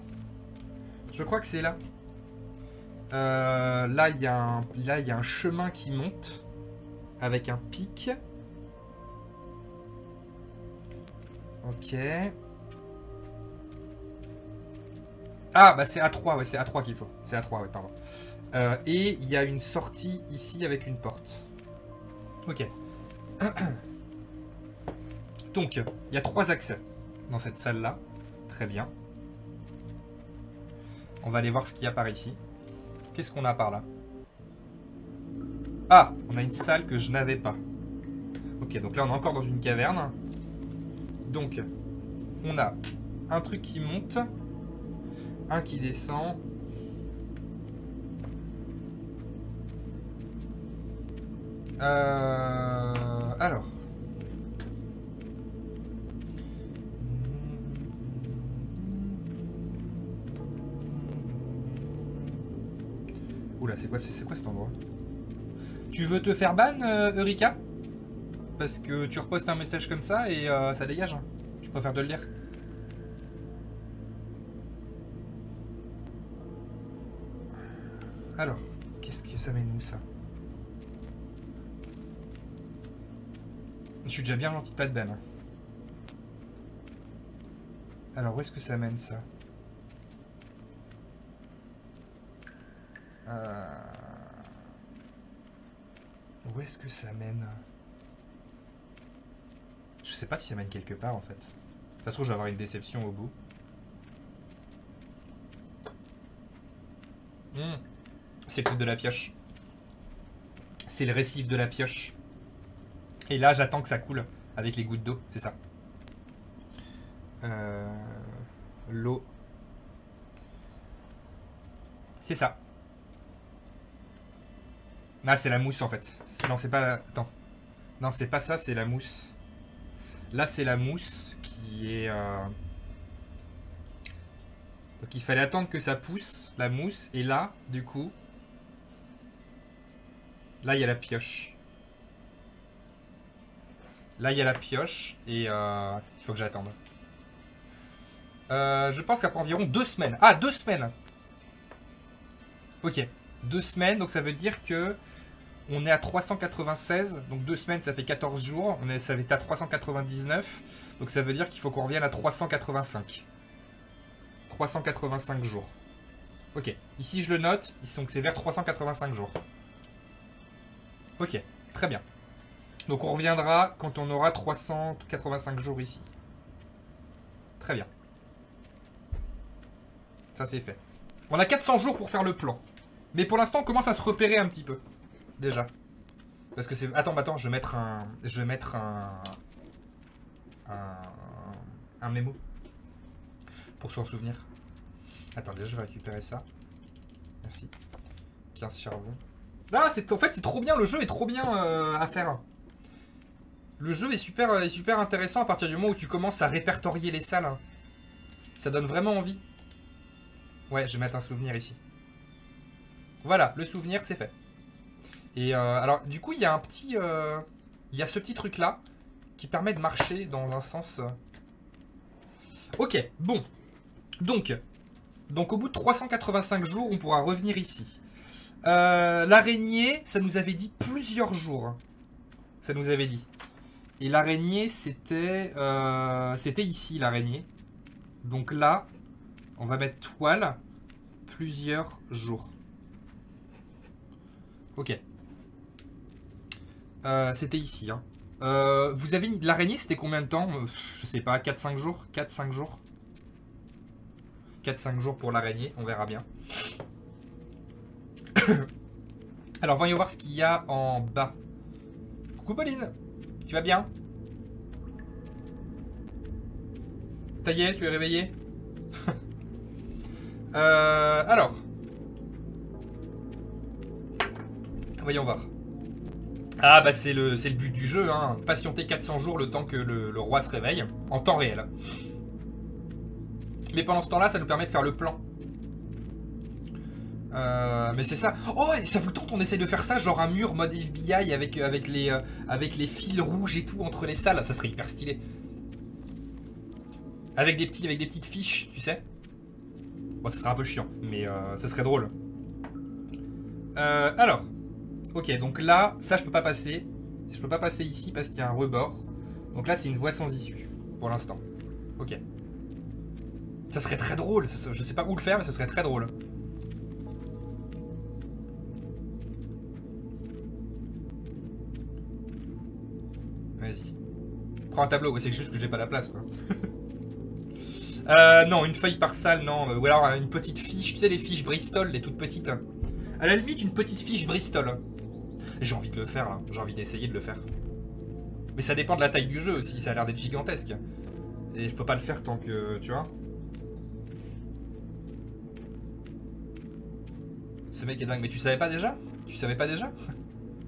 Je crois que c'est là. Euh, là, il y, y a un chemin qui monte avec un pic. Ok. Ah, bah c'est A3, ouais, c'est A3 qu'il faut. C'est A3, ouais, pardon. Euh, et il y a une sortie ici avec une porte. Ok. Donc, il y a trois accès dans cette salle-là. Très bien. On va aller voir ce qu'il y a par ici. Qu'est-ce qu'on a par là? Ah On a une salle que je n'avais pas. Ok, donc là on est encore dans une caverne. Donc, on a un truc qui monte, un qui descend. Euh, alors. Oula, c'est quoi, c'est quoi cet endroit? Tu veux te faire ban, euh, Eureka? Parce que tu repostes un message comme ça et euh, ça dégage. hein. Je préfère de le lire. Alors, qu'est-ce que ça mène où ça? Je suis déjà bien gentil de pas de ban. hein. Alors, où est-ce que ça mène ça? Euh, Où est-ce que ça mène? Je sais pas si ça mène quelque part en fait. Ça se trouve, je vais avoir une déception au bout. Hmm. C'est le truc de la pioche. C'est le récif de la pioche. Et là, j'attends que ça coule avec les gouttes d'eau, c'est ça. Euh, L'eau. C'est ça. Ah, c'est la mousse en fait. Non, c'est pas la... Non, c'est pas ça, c'est la mousse. Là, c'est la mousse qui est... euh, Donc, il fallait attendre que ça pousse, la mousse. Et là, du coup... Là, il y a la pioche. Là, il y a la pioche. Et euh, il faut que j'attende. Euh, je pense qu'après environ deux semaines. Ah, deux semaines Ok. Deux semaines, donc ça veut dire que on est à 396, donc deux semaines ça fait 14 jours, on est, ça va être à 399, donc ça veut dire qu'il faut qu'on revienne à 385. 385 jours. Ok, ici je le note, que c'est vers 385 jours. Ok, très bien. Donc on reviendra quand on aura 385 jours ici. Très bien. Ça c'est fait. On a 400 jours pour faire le plan. Mais pour l'instant on commence à se repérer un petit peu. Déjà. Parce que c'est... Attends, attends, je vais mettre un... Je vais mettre un... Un... Un mémo. Pour s'en souvenir. Attends, déjà je vais récupérer ça. Merci. 15 charbon. Ah. En fait, c'est trop bien, le jeu est trop bien euh, à faire. Le jeu est super, est super intéressant à partir du moment où tu commences à répertorier les salles. hein. Ça donne vraiment envie. Ouais, je vais mettre un souvenir ici. Voilà, le souvenir, c'est fait. Et euh, alors, du coup, il y a un petit... euh, Il y a ce petit truc-là qui permet de marcher dans un sens... euh. Ok, bon. Donc, donc au bout de 385 jours, on pourra revenir ici. Euh, L'araignée, ça nous avait dit plusieurs jours. Ça nous avait dit. Et l'araignée, c'était euh, c'était ici, l'araignée. Donc là, on va mettre toile plusieurs jours. Ok. Euh, c'était ici. Hein. Vous avez l'araignée, c'était combien de temps? Je sais pas, 4-5 jours? 4-5 jours? 4-5 jours pour l'araignée, on verra bien. Alors, voyons voir ce qu'il y a en bas. Coucou Pauline, tu vas bien? Est, tu es réveillé Euh, Alors. Voyons voir. Ah bah c'est le, le but du jeu, hein. patienter 400 jours le temps que le roi se réveille, en temps réel. Mais pendant ce temps-là, ça nous permet de faire le plan. Euh, mais c'est ça. Oh, ça vous tente, on essaie de faire ça, genre un mur mode FBI les, euh, avec les fils rouges et tout entre les salles. Ça serait hyper stylé. Avec des, petits, avec des petites fiches, tu sais. Bon, ça serait un peu chiant, mais euh, ça serait drôle. Euh, alors. Ok, donc là, ça je peux pas passer. Je peux pas passer ici parce qu'il y a un rebord. Donc là, c'est une voie sans issue, pour l'instant. Ok. Ça serait très drôle. je sais pas où le faire, mais ça serait très drôle. Prends un tableau, c'est juste que j'ai pas la place, quoi. euh, non, une feuille par salle, non. euh, Ou alors euh, une petite fiche, tu sais, les fiches Bristol, les toutes petites. À la limite, une petite fiche Bristol. J'ai envie de le faire, là. J'ai envie d'essayer de le faire. Mais ça dépend de la taille du jeu aussi, ça a l'air d'être gigantesque. Et je peux pas le faire tant que. Tu vois Ce mec est dingue, mais tu savais pas déjà? Tu savais pas déjà?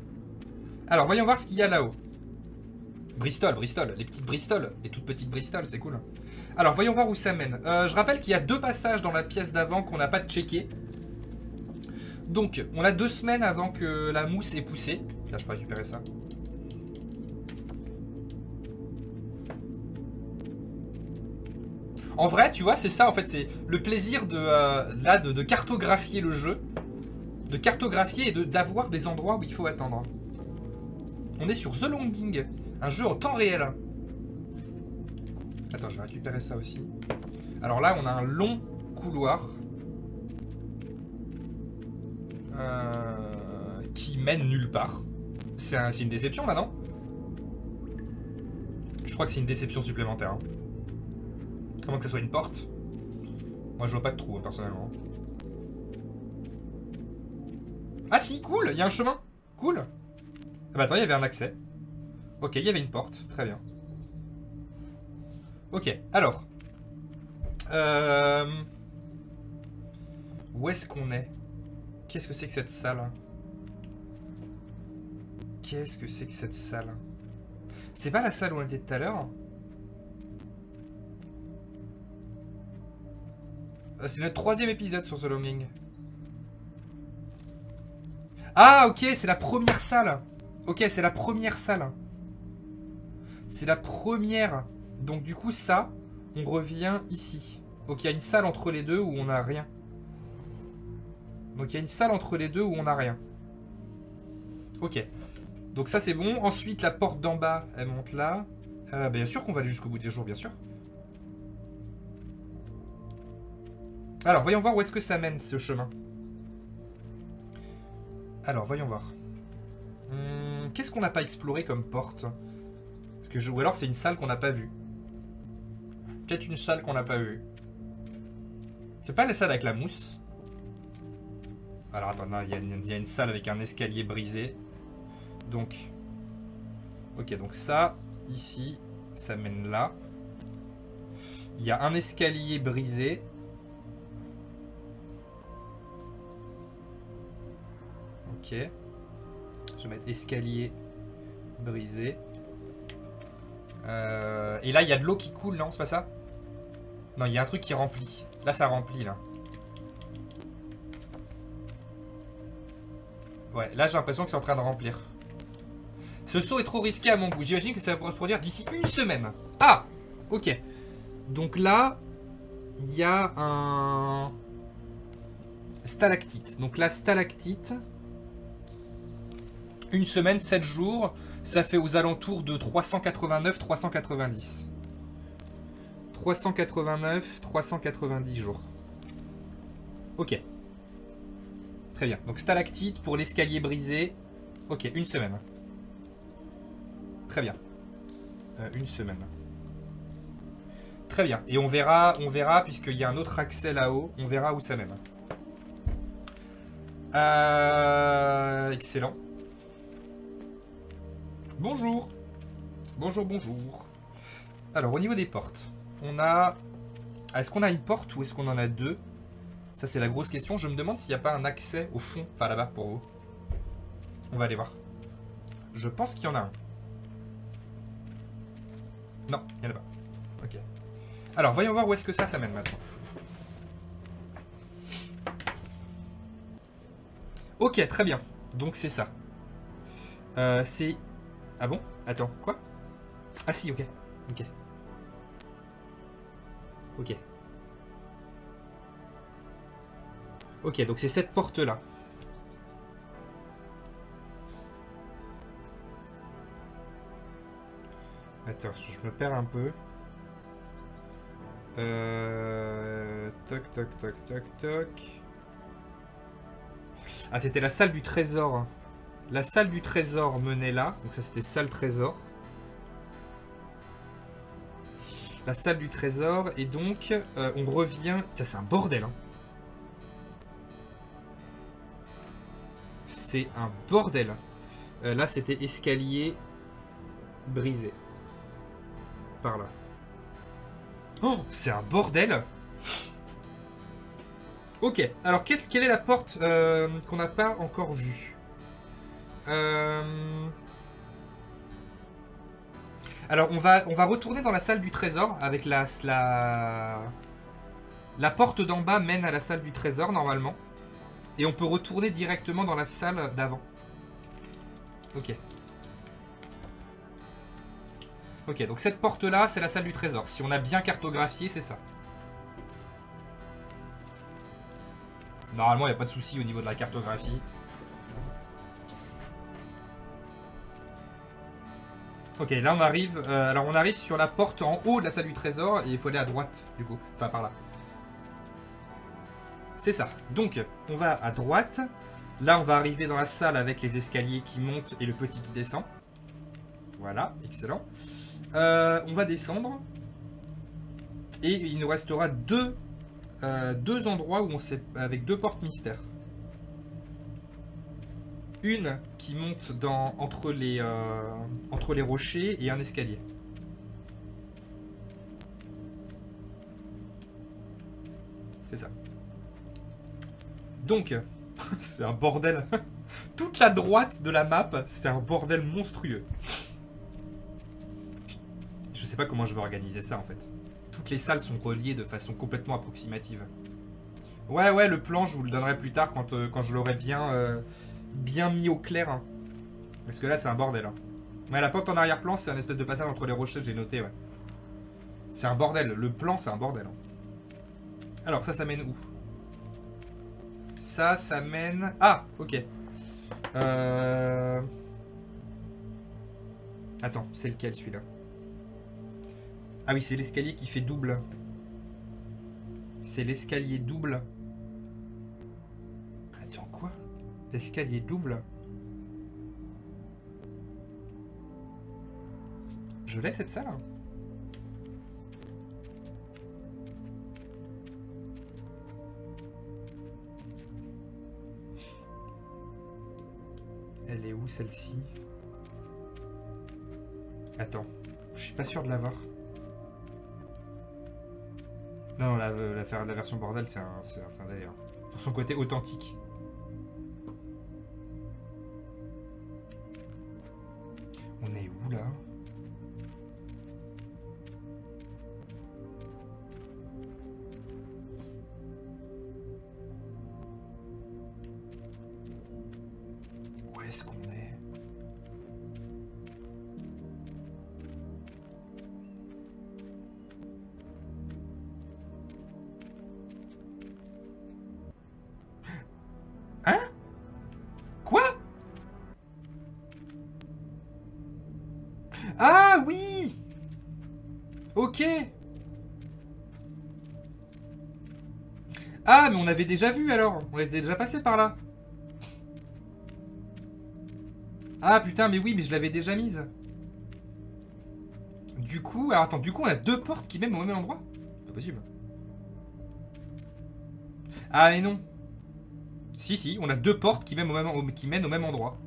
Alors, voyons voir ce qu'il y a là-haut. Bristol, Bristol, les petites Bristol, les toutes petites Bristol, c'est cool. Alors, voyons voir où ça mène. Euh, je rappelle qu'il y a deux passages dans la pièce d'avant qu'on n'a pas checké. Donc, on a deux semaines avant que la mousse ait poussé. Là, je peux récupérer ça. En vrai, tu vois, c'est ça en fait, c'est le plaisir de euh, là cartographier le jeu, de cartographier et d'avoir des endroits où il faut attendre. On est sur The Longing, un jeu en temps réel. Attends, je vais récupérer ça aussi. Alors là, on a un long couloir euh, qui mène nulle part. C'est un- c'est une déception là, non? Je crois que c'est une déception supplémentaire. hein. À moins que ça soit une porte. Moi, je vois pas de trou, hein, personnellement. Ah si, cool Il y a un chemin Cool Ah bah attends, il y avait un accès. Ok, il y avait une porte. Très bien. Ok, alors. Euh... Où est-ce qu'on est? Qu'est-ce que c'est que cette salle? Qu'est-ce que c'est que cette salle? C'est pas la salle où on était tout à l'heure? Euh, C'est notre troisième épisode sur The Longing. Ah, ok, c'est la première salle. Ok, c'est la première salle. C'est la première. Donc du coup, ça, on revient ici. Donc il y a une salle entre les deux où on n'a rien. Donc il y a une salle entre les deux où on n'a rien. Ok. Donc ça c'est bon. Ensuite, la porte d'en bas, elle monte là. Euh, bien sûr qu'on va aller jusqu'au bout des jours, bien sûr. Alors, voyons voir où est-ce que ça mène ce chemin. Alors, voyons voir. Hum, Qu'est-ce qu'on n'a pas exploré comme porte? Ou alors c'est une salle qu'on n'a pas vue. Peut-être une salle qu'on n'a pas vue. C'est pas la salle avec la mousse Alors attends, il y a une salle avec un escalier brisé. Donc... Ok, donc ça, ici, ça mène là. Il y a un escalier brisé. Ok. Je vais mettre escalier brisé. Euh, et là, il y a de l'eau qui coule, non C'est pas ça Non, il y a un truc qui remplit. Là, ça remplit, là. Ouais, là j'ai l'impression que c'est en train de remplir. Ce saut est trop risqué à mon goût. J'imagine que ça va se produire d'ici une semaine. Ah Ok. Donc là, il y a un stalactite. Donc la stalactite, une semaine, 7 jours, ça fait aux alentours de 389-390. 389, 390 jours. Ok. Très bien. Donc stalactite pour l'escalier brisé. Ok, une semaine. Très bien. Euh, une semaine. Très bien. Et on verra, on verra, puisqu'il y a un autre accès là-haut, on verra où ça mène. Euh, excellent. Bonjour. Bonjour, bonjour. Alors, au niveau des portes, on a... Est-ce qu'on a une porte ou est-ce qu'on en a deux? Ça, c'est la grosse question. Je me demande s'il n'y a pas un accès au fond, enfin là-bas, pour vous. On va aller voir. Je pense qu'il y en a un. Non, il y en a pas. Ok. Alors, voyons voir où est-ce que ça, ça mène maintenant. Ok, très bien. Donc c'est ça. Euh, c'est... Ah bon? Attends, quoi? Ah si, ok. Ok. Ok. Ok, donc c'est cette porte-là. Attends, je me perds un peu. Euh... Toc, toc, toc, toc, toc. Ah, c'était la salle du trésor. La salle du trésor menait là. Donc ça, c'était salle trésor. La salle du trésor. Et donc, euh, on revient... Putain, c'est un bordel, hein. C'est un bordel. Euh, là, c'était escalier brisé. Par là. Oh, c'est un bordel Ok, alors quelle est la porte euh, qu'on n'a pas encore vue? Euh, Alors on va, retourner dans la salle du trésor avec la... La, la porte d'en bas mène à la salle du trésor normalement. Et on peut retourner directement dans la salle d'avant. Ok. Ok, donc cette porte-là, c'est la salle du trésor. Si on a bien cartographié, c'est ça. Normalement, il n'y a pas de souci au niveau de la cartographie. Ok, là on arrive, euh, alors on arrive sur la porte en haut de la salle du trésor et il faut aller à droite du coup, enfin par là. C'est ça. Donc on va à droite. Là on va arriver dans la salle avec les escaliers qui montent et le petit qui descend. Voilà, excellent. Euh, on va descendre. Et il nous restera deux euh, deux endroits où on avec deux portes mystères. Une qui monte dans, entre, les, euh, entre les rochers et un escalier. C'est ça. Donc, c'est un bordel. Toute la droite de la map, c'est un bordel monstrueux. Je sais pas comment je vais organiser ça en fait toutes les salles sont reliées de façon complètement approximative. Ouais, ouais, le plan, je vous le donnerai plus tard quand, euh, je l'aurai bien, euh, bien mis au clair. Hein. Parce que là, c'est un bordel. Hein. La porte en arrière-plan, c'est un espèce de passage entre les rochers, j'ai noté, ouais. C'est un bordel. Le plan, c'est un bordel. Hein. Alors, ça, ça mène où? Ça, ça mène... Ah, ok. Euh... Attends, c'est lequel, celui-là? Ah oui, c'est l'escalier qui fait double. C'est l'escalier double. L'escalier double Je laisse cette salle Elle est où celle-ci? Attends, je suis pas sûr de l'avoir. Non, la, la, la version bordel, c'est un, un d'ailleurs. Pour son côté authentique. On est où là? On avait déjà vu alors. On était déjà passé par là. Ah putain mais oui mais je l'avais déjà mise. Du coup, alors attends, du coup on a deux portes qui mènent au même endroit? Pas possible. Ah mais non. Si si, on a deux portes qui mènent au même, qui mènent au même endroit.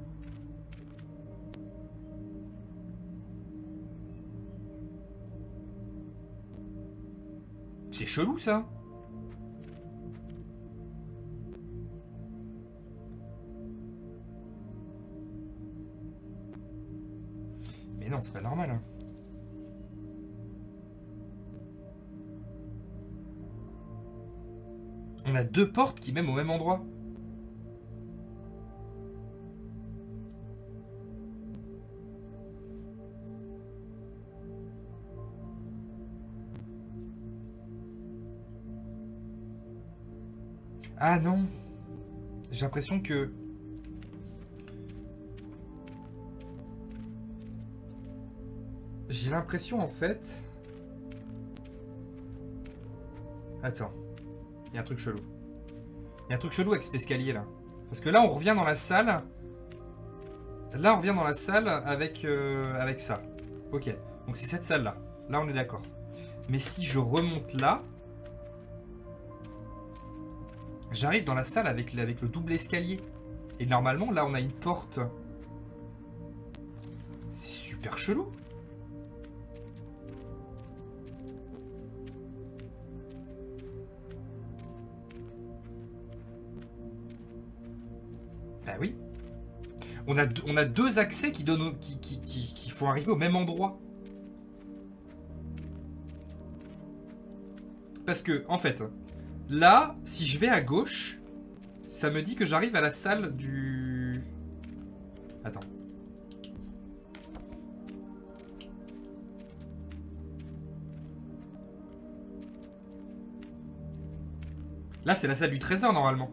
C'est chelou ça pas normal. hein. On a deux portes qui mènent au même endroit. Ah non J'ai l'impression que... J'ai l'impression en fait... Attends. Il y a un truc chelou. Il y a un truc chelou avec cet escalier là. Parce que là on revient dans la salle. Là on revient dans la salle avec, euh, ça. Ok. Donc c'est cette salle là. Là on est d'accord. Mais si je remonte là... J'arrive dans la salle avec, avec le double escalier. Et normalement là on a une porte. C'est super chelou. On a, deux- accès qui, donnent qui font arriver au même endroit. Parce que, en fait, là, si je vais à gauche, ça me dit que j'arrive à la salle du... Attends. Là, c'est la salle du trésor, normalement.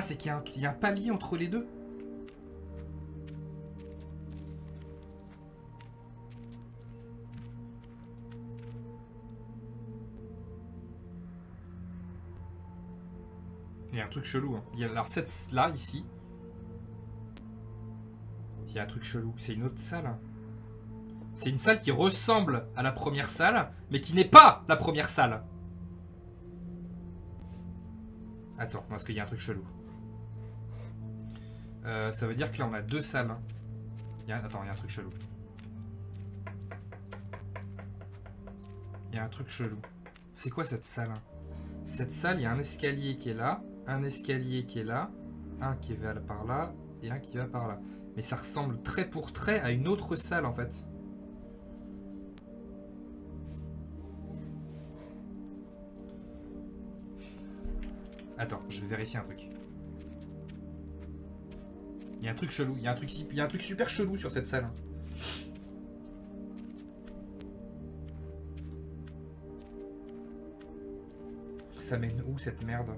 Ah, c'est qu'il y, a un- palier entre les deux Il y a un truc chelou. Hein. Il y a, alors, cette là, ici. Il y a un truc chelou. C'est une autre salle. hein. C'est une salle qui ressemble à la première salle, mais qui n'est pas la première salle. Attends, parce qu'il y a un truc chelou. Euh, ça veut dire que là, on a deux salles. hein. Y Attends, il y a un truc chelou. Il y a un truc chelou. C'est quoi cette salle hein? Cette salle, il y a un escalier qui est là, un escalier qui est là, un qui va par là et un qui va par là. Mais ça ressemble trait pour trait à une autre salle en fait. Attends, je vais vérifier un truc. Il y a un truc chelou, il y a un truc, super chelou sur cette salle. Ça mène où cette merde?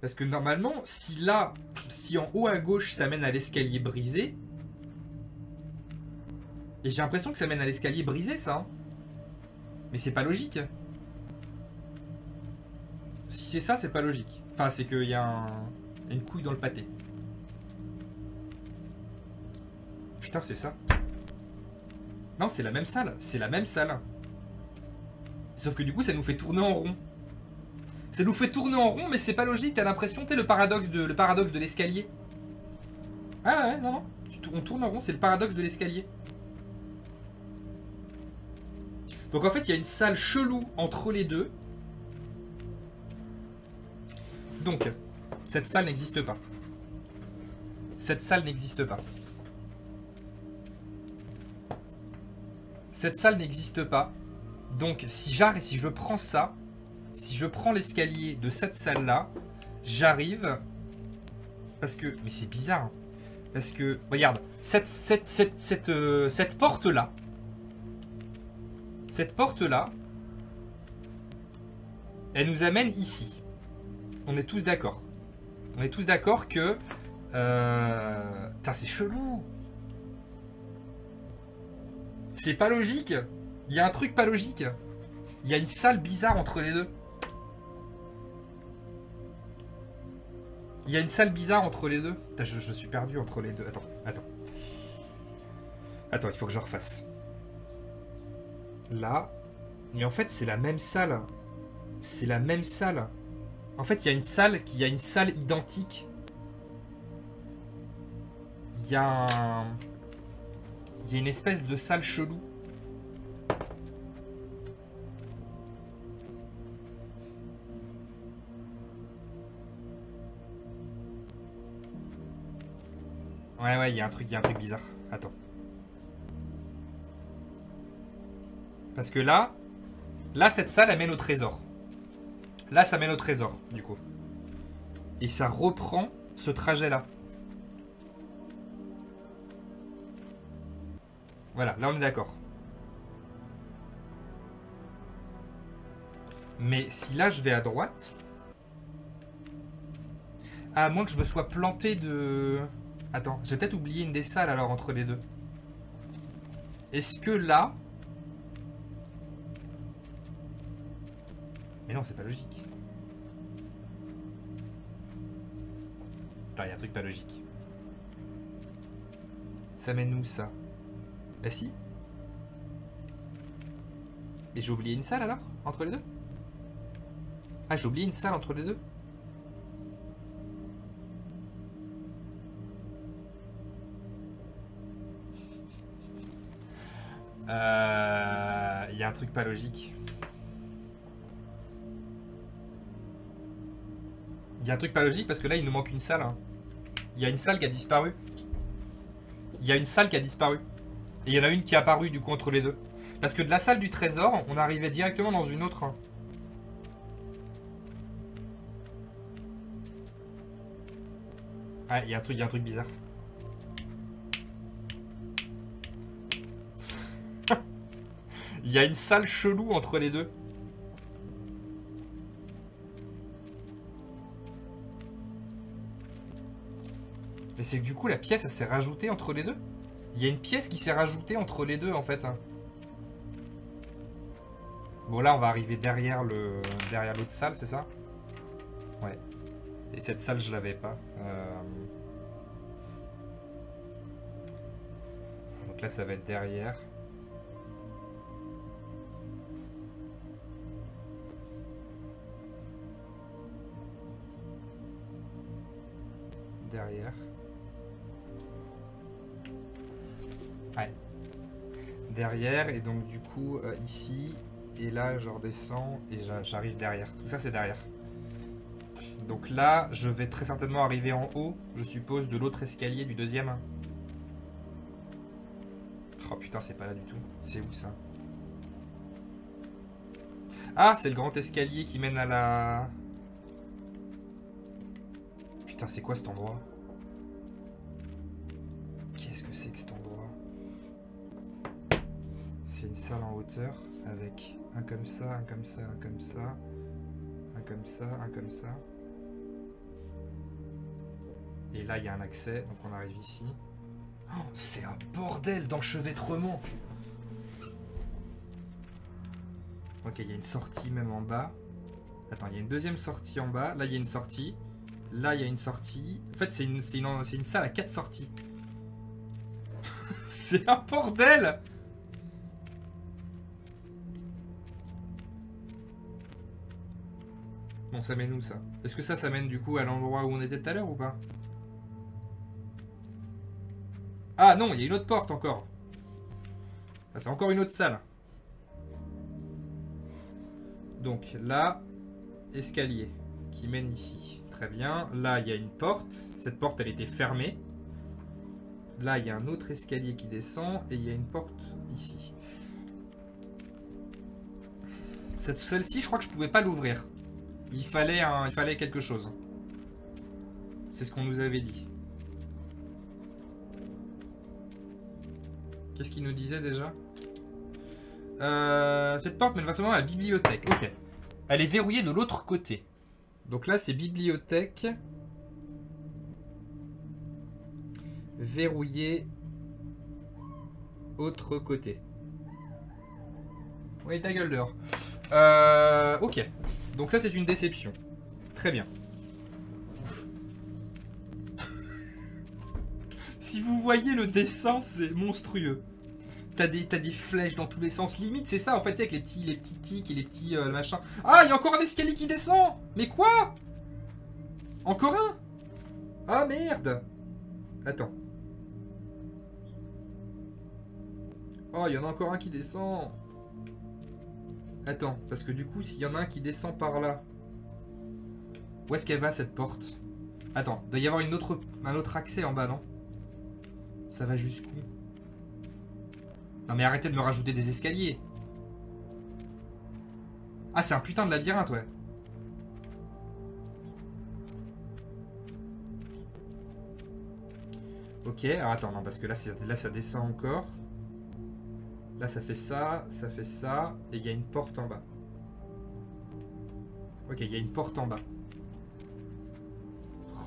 Parce que normalement, si là, si en haut à gauche ça mène à l'escalier brisé, et j'ai l'impression que ça mène à l'escalier brisé ça, hein. mais c'est pas logique. Si c'est ça, c'est pas logique. Enfin, c'est qu'il y a un- une couille dans le pâté. Putain, c'est ça. Non, c'est la même salle. C'est la même salle. Sauf que du coup, ça nous fait tourner en rond. Ça nous fait tourner en rond, mais c'est pas logique. T'as l'impression, t'es le paradoxe de le paradoxe de l'escalier. Ah ouais, non, non. On tourne en rond, c'est le paradoxe de l'escalier. Donc en fait, il y a une salle chelou entre les deux. Donc, cette salle n'existe pas. Cette salle n'existe pas. Cette salle n'existe pas. Donc, si j'arrête, si je prends ça, si je prends l'escalier de cette salle-là, J'arrive. Parce que... Mais c'est bizarre. hein. Parce que... Regarde. Cette, cette, cette, cette, euh, cette porte-là. Cette porte-là. Elle nous amène ici. On est tous d'accord. On est tous d'accord que... Euh... Putain, c'est chelou. C'est pas logique. Il y a un truc pas logique. Il y a une salle bizarre entre les deux. Il y a une salle bizarre entre les deux. Putain, je, je suis perdu entre les deux. Attends, attends. Attends, il faut que je refasse. Là. Mais en fait, c'est la même salle. C'est la même salle. En fait, il y a une salle qui a une salle identique. Il y a un... Il y a une espèce de salle chelou. Ouais, ouais, il y a un truc, il y a un truc bizarre. Attends. Parce que là, là, cette salle, elle mène au trésor. Là, ça mène au trésor, du coup. Et ça reprend ce trajet-là. Voilà, là, on est d'accord. Mais si là, je vais à droite... À moins que je me sois planté de... Attends, j'ai peut-être oublié une des salles alors entre les deux. Est-ce que là... Mais non, c'est pas logique. Il y a un truc pas logique. Ça mène où ça? Bah si. Mais j'ai oublié une salle alors? Entre les deux? Ah, j'ai oublié une salle entre les deux? Euh, Il y a un truc pas logique. Il y a un truc pas logique parce que là il nous manque une salle. hein. Il y a une salle qui a disparu. Il y a une salle qui a disparu. Et il y en a une qui est apparue du coup entre les deux. Parce que de la salle du trésor, on arrivait directement dans une autre. hein. Ah, il y a un truc, il y a un truc bizarre. Il y a une salle chelou entre les deux. Mais c'est que du coup la pièce elle s'est rajoutée entre les deux Il y a une pièce qui s'est rajoutée entre les deux en fait. hein. Bon là on va arriver derrière le derrière l'autre salle c'est ça? Ouais. Et cette salle je l'avais pas. Euh, Donc là ça va être derrière. derrière. Derrière, et donc du coup, euh, ici, et là, je redescends, et j'a- j'arrive derrière. Tout ça, c'est derrière. Donc là, je vais très certainement arriver en haut, je suppose, de l'autre escalier du deuxième. Oh putain, c'est pas là du tout. C'est où ça? Ah, c'est le grand escalier qui mène à la... Putain, c'est quoi cet endroit? Qu'est-ce que c'est que cet endroit C'est une salle en hauteur avec un comme ça, un comme ça, un comme ça, un comme ça, un comme ça. Et là, il y a un accès, donc on arrive ici. Oh, c'est un bordel d'enchevêtrement Ok, il y a une sortie même en bas. Attends, il y a une deuxième sortie en bas. Là, il y a une sortie. Là, il y a une sortie. En fait, c'est une, une, c'est une salle à quatre sorties. c'est un bordel Bon, ça mène où, ça Est-ce que ça, ça mène, du coup, à l'endroit où on était tout à l'heure, ou pas Ah, non, il y a une autre porte, encore. Ah, c'est encore une autre salle. Donc, là, escalier qui mène ici. Très bien. Là, il y a une porte. Cette porte, elle était fermée. Là, il y a un autre escalier qui descend. Et il y a une porte ici. Celle-ci, je crois que je pouvais pas l'ouvrir. Il fallait, quelque chose. C'est ce qu'on nous avait dit. Qu'est-ce qu'il nous disait déjà? Euh, Cette porte mène forcément à la bibliothèque. Ok. Elle est verrouillée de l'autre côté. Donc là, c'est bibliothèque. Verrouillée. Autre côté. Oui, ta gueule dehors. Euh, ok. Donc ça, c'est une déception. Très bien. si vous voyez le dessin, c'est monstrueux. T'as des, flèches dans tous les sens. Limite, c'est ça en fait, avec les petits, les petits tics et les petits euh, machins. Ah, il y a encore un escalier qui descend Mais quoi Encore un Ah merde Attends. Oh, il y en a encore un qui descend. Attends, parce que du coup, s'il y en a un qui descend par là, où est-ce qu'elle va cette porte? Attends, doit y avoir un autre accès en bas, non? Ça va jusqu'où? Non mais arrêtez de me rajouter des escaliers. Ah, c'est un putain de labyrinthe, ouais. Ok, alors attends, non, parce que là ça descend encore. Là, ça fait ça, ça fait ça, et il y a une porte en bas. Ok, il y a une porte en bas.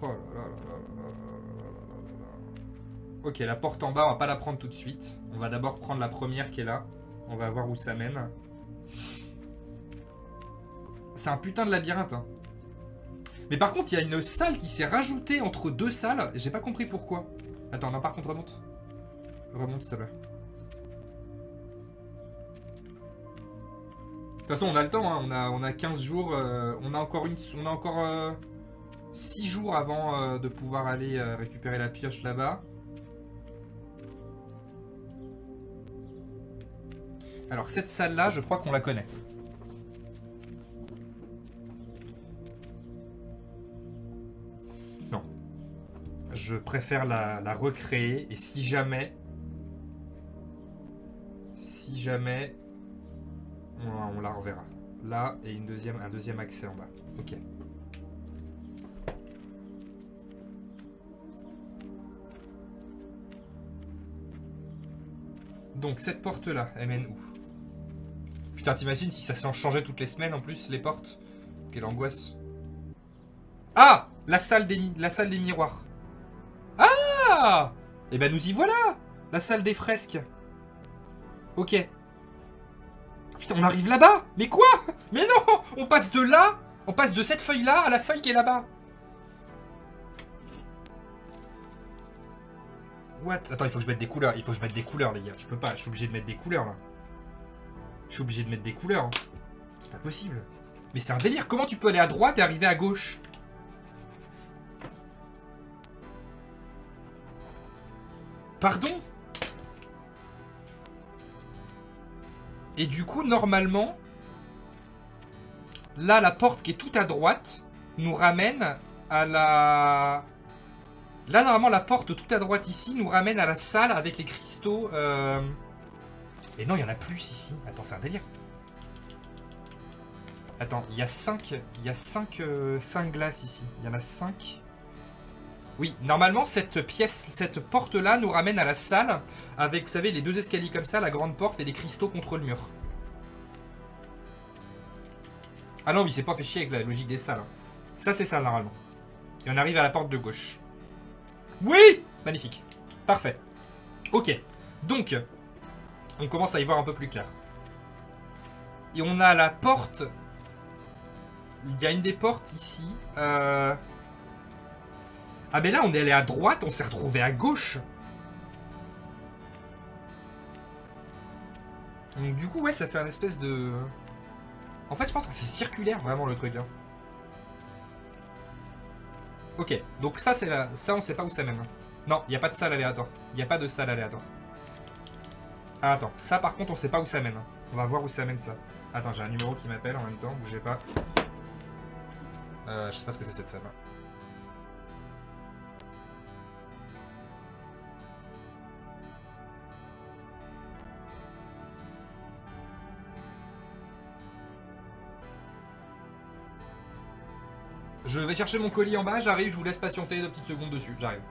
Oh là là là ok, la porte en bas, on va pas la prendre tout de suite. On va d'abord prendre la première qui est là. On va voir où ça mène. C'est un putain de labyrinthe. Mais par contre, il y a une salle qui s'est rajoutée entre deux salles. J'ai pas compris pourquoi. Attends, non, par contre, remonte. Remonte, s'il te plaît. Toute façon, on a le temps, hein. on, a, on a 15 jours, euh, on a encore, une, on a encore 6 euh, jours avant euh, de pouvoir aller récupérer la pioche là-bas. Alors cette salle-là, je crois qu'on la connaît. Non. Je préfère la recréer et si jamais... Si jamais on, la reverra. Là, et un deuxième accès en bas. Ok. Donc, cette porte-là, elle mène où? Putain, t'imagines si ça s'en changeait toutes les semaines en plus, les portes? Quelle angoisse. Ah La salle des, la salle des miroirs. Ah Eh ben, nous y voilà La salle des fresques. Ok. Putain, on arrive là-bas Mais quoi? Mais non On passe de là On passe de cette feuille-là à la feuille qui est là-bas. What? Attends, il faut que je mette des couleurs. Il faut que je mette des couleurs, les gars. Je peux pas. Je suis obligé de mettre des couleurs, là. Je suis obligé de mettre des couleurs. Hein. C'est pas possible. Mais c'est un délire. Comment tu peux aller à droite et arriver à gauche? Pardon? Et du coup, normalement, là, la porte qui est tout à droite nous ramène à la... Là, normalement, la porte tout à droite ici nous ramène à la salle avec les cristaux. Euh... Et non, il y en a plus ici. Attends, c'est un délire. Attends, il y a 5 il y a 5 euh, glaces ici. Il y en a 5. Oui, normalement, cette pièce, cette porte-là nous ramène à la salle avec, vous savez, les deux escaliers comme ça, la grande porte et les cristaux contre le mur. Ah non, il s'est pas fait chier avec la logique des salles. Hein. Ça, c'est ça, normalement. Et on arrive à la porte de gauche. Oui Magnifique. Parfait. Ok. Donc, on commence à y voir un peu plus clair. Et on a la porte... Il y a une des portes ici. Euh... Ah mais là on est allé à droite, on s'est retrouvé à gauche. Donc du coup ouais ça fait un espèce de... En fait je pense que c'est circulaire vraiment le truc. Hein. Ok, donc ça c'est la... ça on sait pas où ça mène. Hein. Non, il n'y a pas de salle aléatoire. Il n'y a pas de salle aléatoire. Ah attends, ça par contre on sait pas où ça mène. Hein. On va voir où ça mène ça. Attends, j'ai un numéro qui m'appelle en même temps, bougez pas. Euh, je sais pas ce que c'est cette salle. Je vais chercher mon colis en bas, j'arrive, je vous laisse patienter deux petites secondes dessus, j'arrive.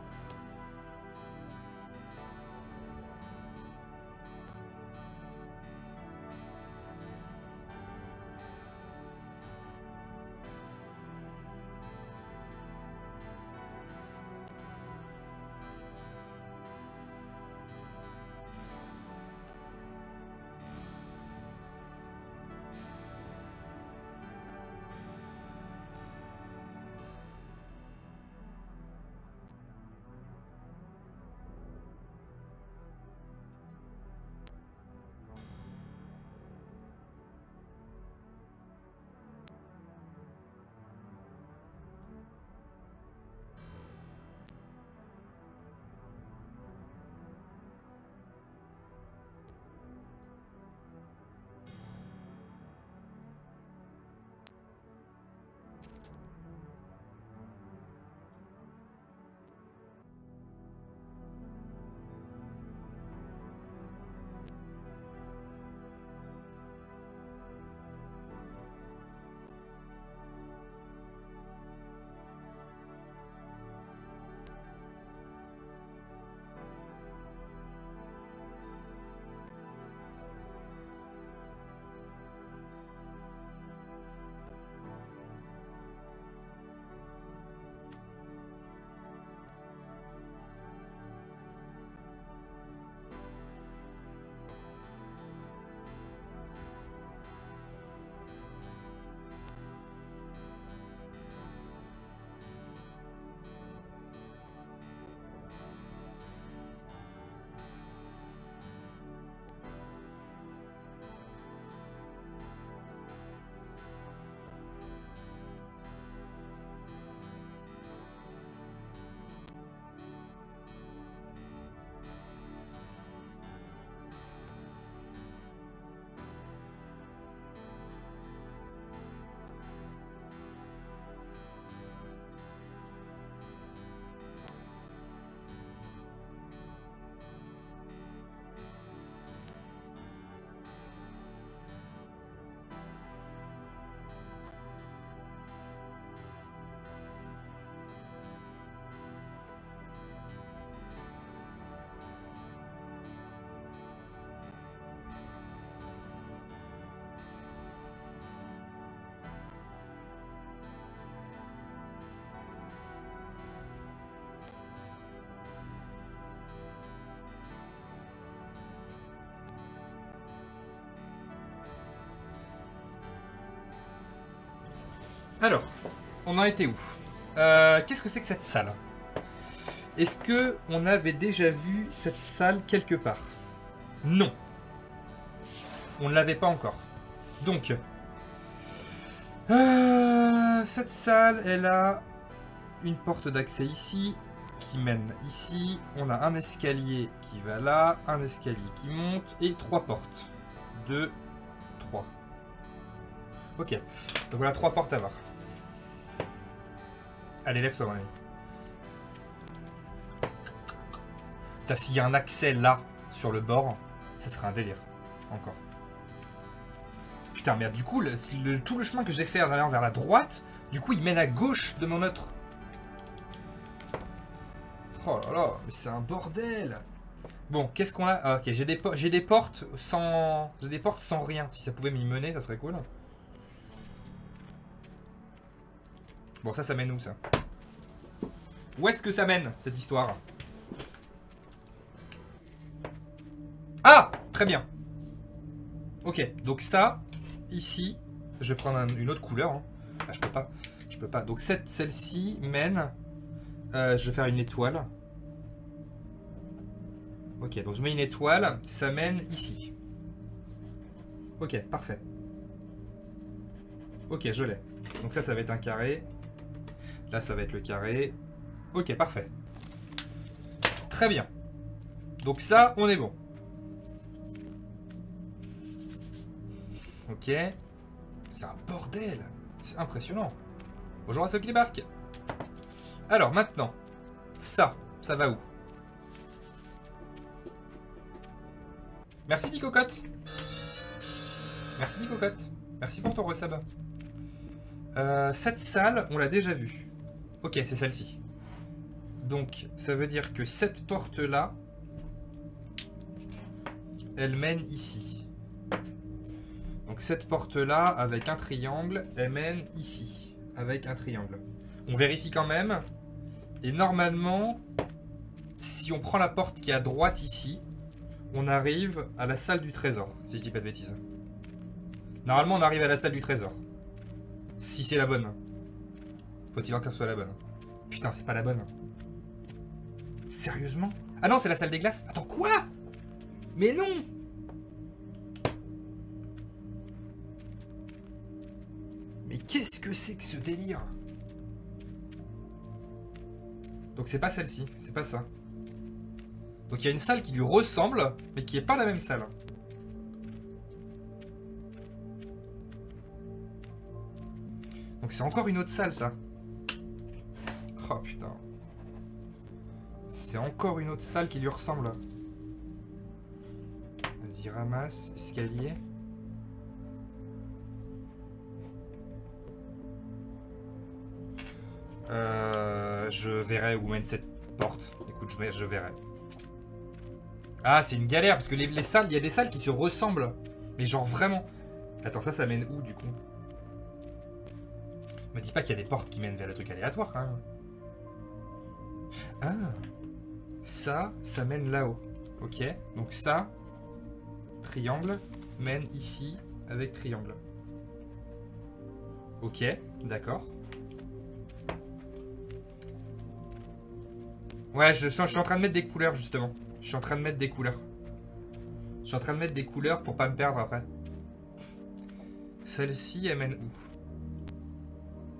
Alors, on en était où? Euh, Qu'est-ce que c'est que cette salle? Est-ce que on avait déjà vu cette salle quelque part? Non. On ne l'avait pas encore. Donc, euh, cette salle, elle a une porte d'accès ici qui mène ici. On a un escalier qui va là, un escalier qui monte et trois portes. Deux, trois. Ok. Donc voilà trois portes à voir. Allez, lève-toi, mon ami. T'as s'il y a un accès là, sur le bord, ça serait un délire. Encore. Putain, merde, du coup, tout le chemin que j'ai fait en allant vers la droite, du coup, il mène à gauche de mon autre. Oh là là, mais c'est un bordel. Bon, qu'est-ce qu'on a? Ah, Ok, j'ai des portes sans... J'ai des portes sans rien. Si ça pouvait m'y mener, ça serait cool. Bon, ça, ça mène où, ça? Où est-ce que ça mène, cette histoire Ah Très bien. Ok, donc ça, ici, je vais prendre un- une autre couleur. hein. Ah, je peux pas. Je peux pas. Donc celle-ci mène... euh, je vais faire une étoile. Ok, donc je mets une étoile. Ça mène ici. Ok, parfait. Ok, je l'ai. Donc ça, ça va être un carré. Là, ça va être le carré. Ok, parfait. Très bien. Donc ça, on est bon. Ok. C'est un bordel. C'est impressionnant. Bonjour à ceux qui débarquent. Alors, maintenant. Ça, ça va où? Merci Nicocotte. Merci Nicocotte. Merci pour ton resub. Euh, cette salle, on l'a déjà vue. Ok, c'est celle-ci. Donc, ça veut dire que cette porte-là, elle mène ici. Donc cette porte-là, avec un triangle, elle mène ici, avec un triangle. On vérifie quand même. Et normalement, si on prend la porte qui est à droite ici, on arrive à la salle du trésor, si je dis pas de bêtises. Normalement, on arrive à la salle du trésor. Si c'est la bonne. Faut-il encore soit la bonne Putain, c'est pas la bonne. Sérieusement? Ah non, c'est la salle des glaces. Attends, quoi? Mais non Mais qu'est-ce que c'est que ce délire? Donc c'est pas celle-ci, c'est pas ça. Donc il y a une salle qui lui ressemble, mais qui est pas la même salle. Donc c'est encore une autre salle, ça. Oh putain. C'est encore une autre salle qui lui ressemble. Vas-y, ramasse, escalier. Euh, je verrai où mène cette porte. Écoute, je, verrai. Ah, c'est une galère, parce que les, les salles, il y a des salles qui se ressemblent. Mais genre vraiment. Attends, ça, ça mène où, du coup? Me dis pas qu'il y a des portes qui mènent vers le truc aléatoire. Ah Ça, ça mène là-haut. Ok, donc ça, triangle, mène ici avec triangle. Ok, d'accord. Ouais, je, je suis en train de mettre des couleurs, justement. Je suis en train de mettre des couleurs. Je suis en train de mettre des couleurs pour pas me perdre après. Celle-ci, elle mène où?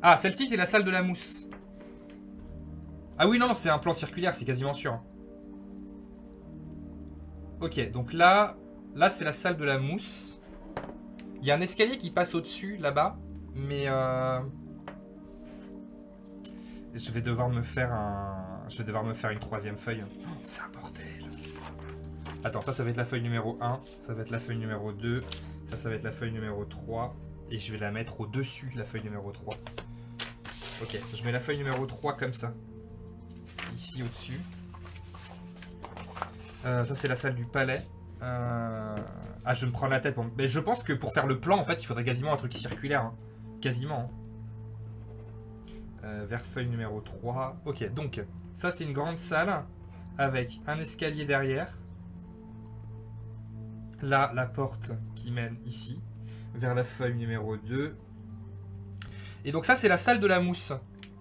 Ah, celle-ci, c'est la salle de la mousse. Ah oui, non, c'est un plan circulaire, c'est quasiment sûr. Ok, donc là, là, c'est la salle de la mousse. Il y a un escalier qui passe au-dessus, là-bas. Mais, euh... Je vais devoir me faire un... Je vais devoir me faire une troisième feuille. Oh, c'est un bordel. Attends, ça, ça va être la feuille numéro 1. Ça va être la feuille numéro 2. Ça, ça va être la feuille numéro 3. Et je vais la mettre au-dessus, la feuille numéro 3. Ok, je mets la feuille numéro 3 comme ça. Ici, au-dessus. Euh, ça, c'est la salle du palais. Euh... Ah, je me prends la tête. Mais je pense que pour faire le plan, en fait, il faudrait quasiment un truc circulaire. Hein. Quasiment. Hein. Euh, vers feuille numéro 3. Ok, donc, ça, c'est une grande salle avec un escalier derrière. Là, la porte qui mène ici, vers la feuille numéro 2. Et donc ça, c'est la salle de la mousse.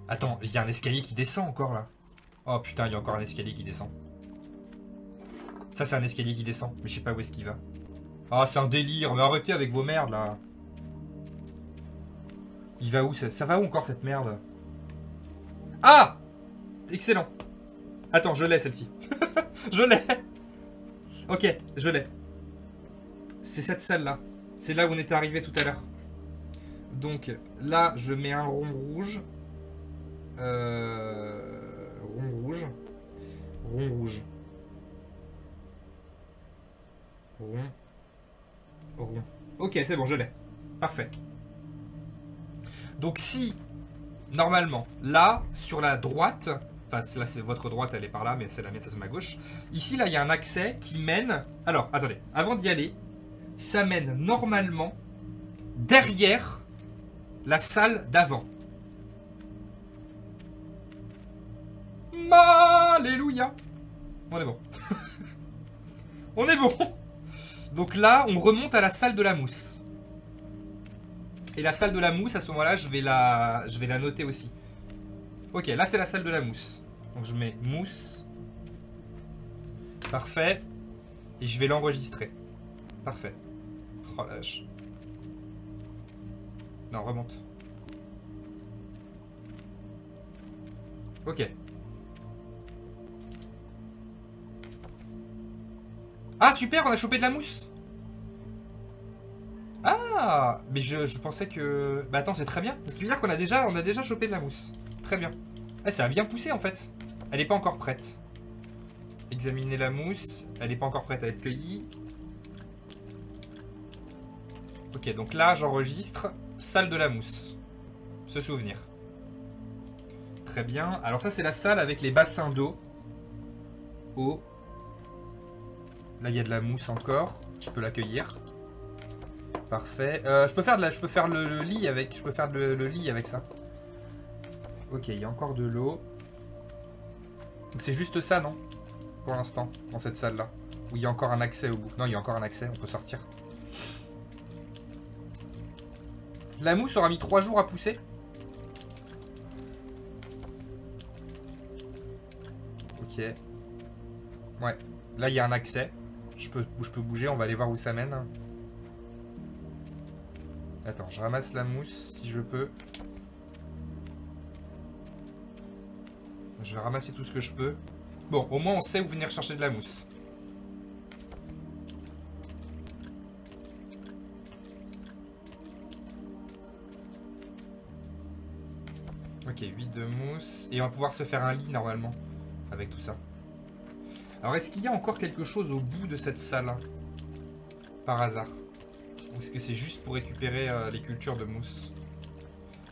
Attends, il y a un escalier qui descend encore, là. Oh putain, il y a encore un escalier qui descend. Ça, c'est un escalier qui descend, mais je sais pas où est-ce qu'il va. Ah, c'est un délire, mais arrêtez avec vos merdes, là. Il va où ça, va où encore, cette merde? Ah Excellent. Attends, je l'ai, celle-ci. je l'ai Ok, je l'ai. C'est cette salle-là. C'est là où on était arrivé tout à l'heure. Donc là, je mets un rond rouge. Euh, rond rouge. Rond rouge. Rond. Rond. Ok, c'est bon, je l'ai. Parfait. Donc si, normalement, là, sur la droite, enfin là c'est votre droite, elle est par là, mais c'est la mienne, c'est ma gauche. Ici, là, il y a un accès qui mène... Alors, attendez, avant d'y aller, ça mène normalement derrière la salle d'avant. Alléluia On est bon. on est bon Donc là, on remonte à la salle de la mousse. Et la salle de la mousse, à ce moment-là, je, vais la... je vais la noter aussi. Ok, là c'est la salle de la mousse. Donc je mets mousse. Parfait. Et je vais l'enregistrer. Parfait. Oh. Non, remonte. Ok. Ah super, on a chopé de la mousse Ah Mais je, pensais que... Bah attends, c'est très bien. Ce qui veut dire qu'on a déjà, chopé de la mousse. Très bien. Eh, ça a bien poussé en fait. Elle n'est pas encore prête. Examiner la mousse. Elle n'est pas encore prête à être cueillie. Ok, donc là, j'enregistre salle de la mousse. se souvenir. Très bien. Alors ça, c'est la salle avec les bassins d'eau. Eau. Là, il y a de la mousse encore. Je peux l'accueillir. Parfait. Euh, je peux faire, je faire le, lit avec. Je faire le, lit avec ça. Ok, il y a encore de l'eau. C'est juste ça, non? Pour l'instant, dans cette salle-là. Où il y a encore un accès au bout? Non, il y a encore un accès, on peut sortir. La mousse aura mis 3 jours à pousser? Ok. Ouais. Là, il y a un accès. Je peux, je peux bouger, on va aller voir où ça mène. Attends, je ramasse la mousse si je peux. Je vais ramasser tout ce que je peux. Bon, au moins on sait où venir chercher de la mousse. Ok, 8 de mousse. Et on va pouvoir se faire un lit normalement. Avec tout ça. Alors est-ce qu'il y a encore quelque chose au bout de cette salle Par hasard? Ou est-ce que c'est juste pour récupérer euh, les cultures de mousse?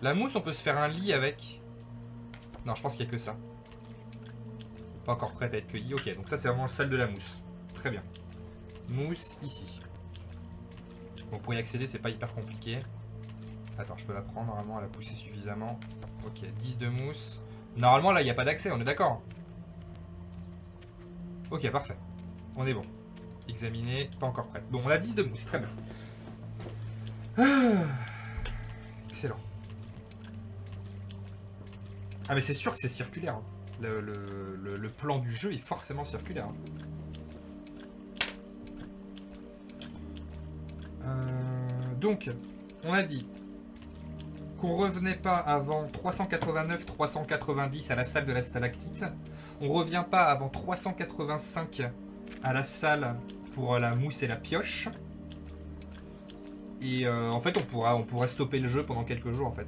La mousse, on peut se faire un lit avec. Non, je pense qu'il n'y a que ça. Pas encore prête à être cueillie. Ok, donc ça c'est vraiment la salle de la mousse. Très bien. Mousse ici. Bon, pour y accéder, c'est pas hyper compliqué. Attends, je peux la prendre normalement, elle a poussé suffisamment. Ok, 10 de mousse. Normalement, là, il n'y a pas d'accès, on est d'accord Ok, parfait. On est bon. Examiner, pas encore prêt. Bon, on a 10 de mousse, très bien. Ah, excellent. Ah, mais c'est sûr que c'est circulaire. Hein. Le, plan du jeu est forcément circulaire. Hein. Euh, donc, on a dit qu'on revenait pas avant 389-390 à la salle de la stalactite. On revient pas avant 385 à la salle pour la mousse et la pioche. Et euh, en fait, on pourra, stopper le jeu pendant quelques jours, en fait.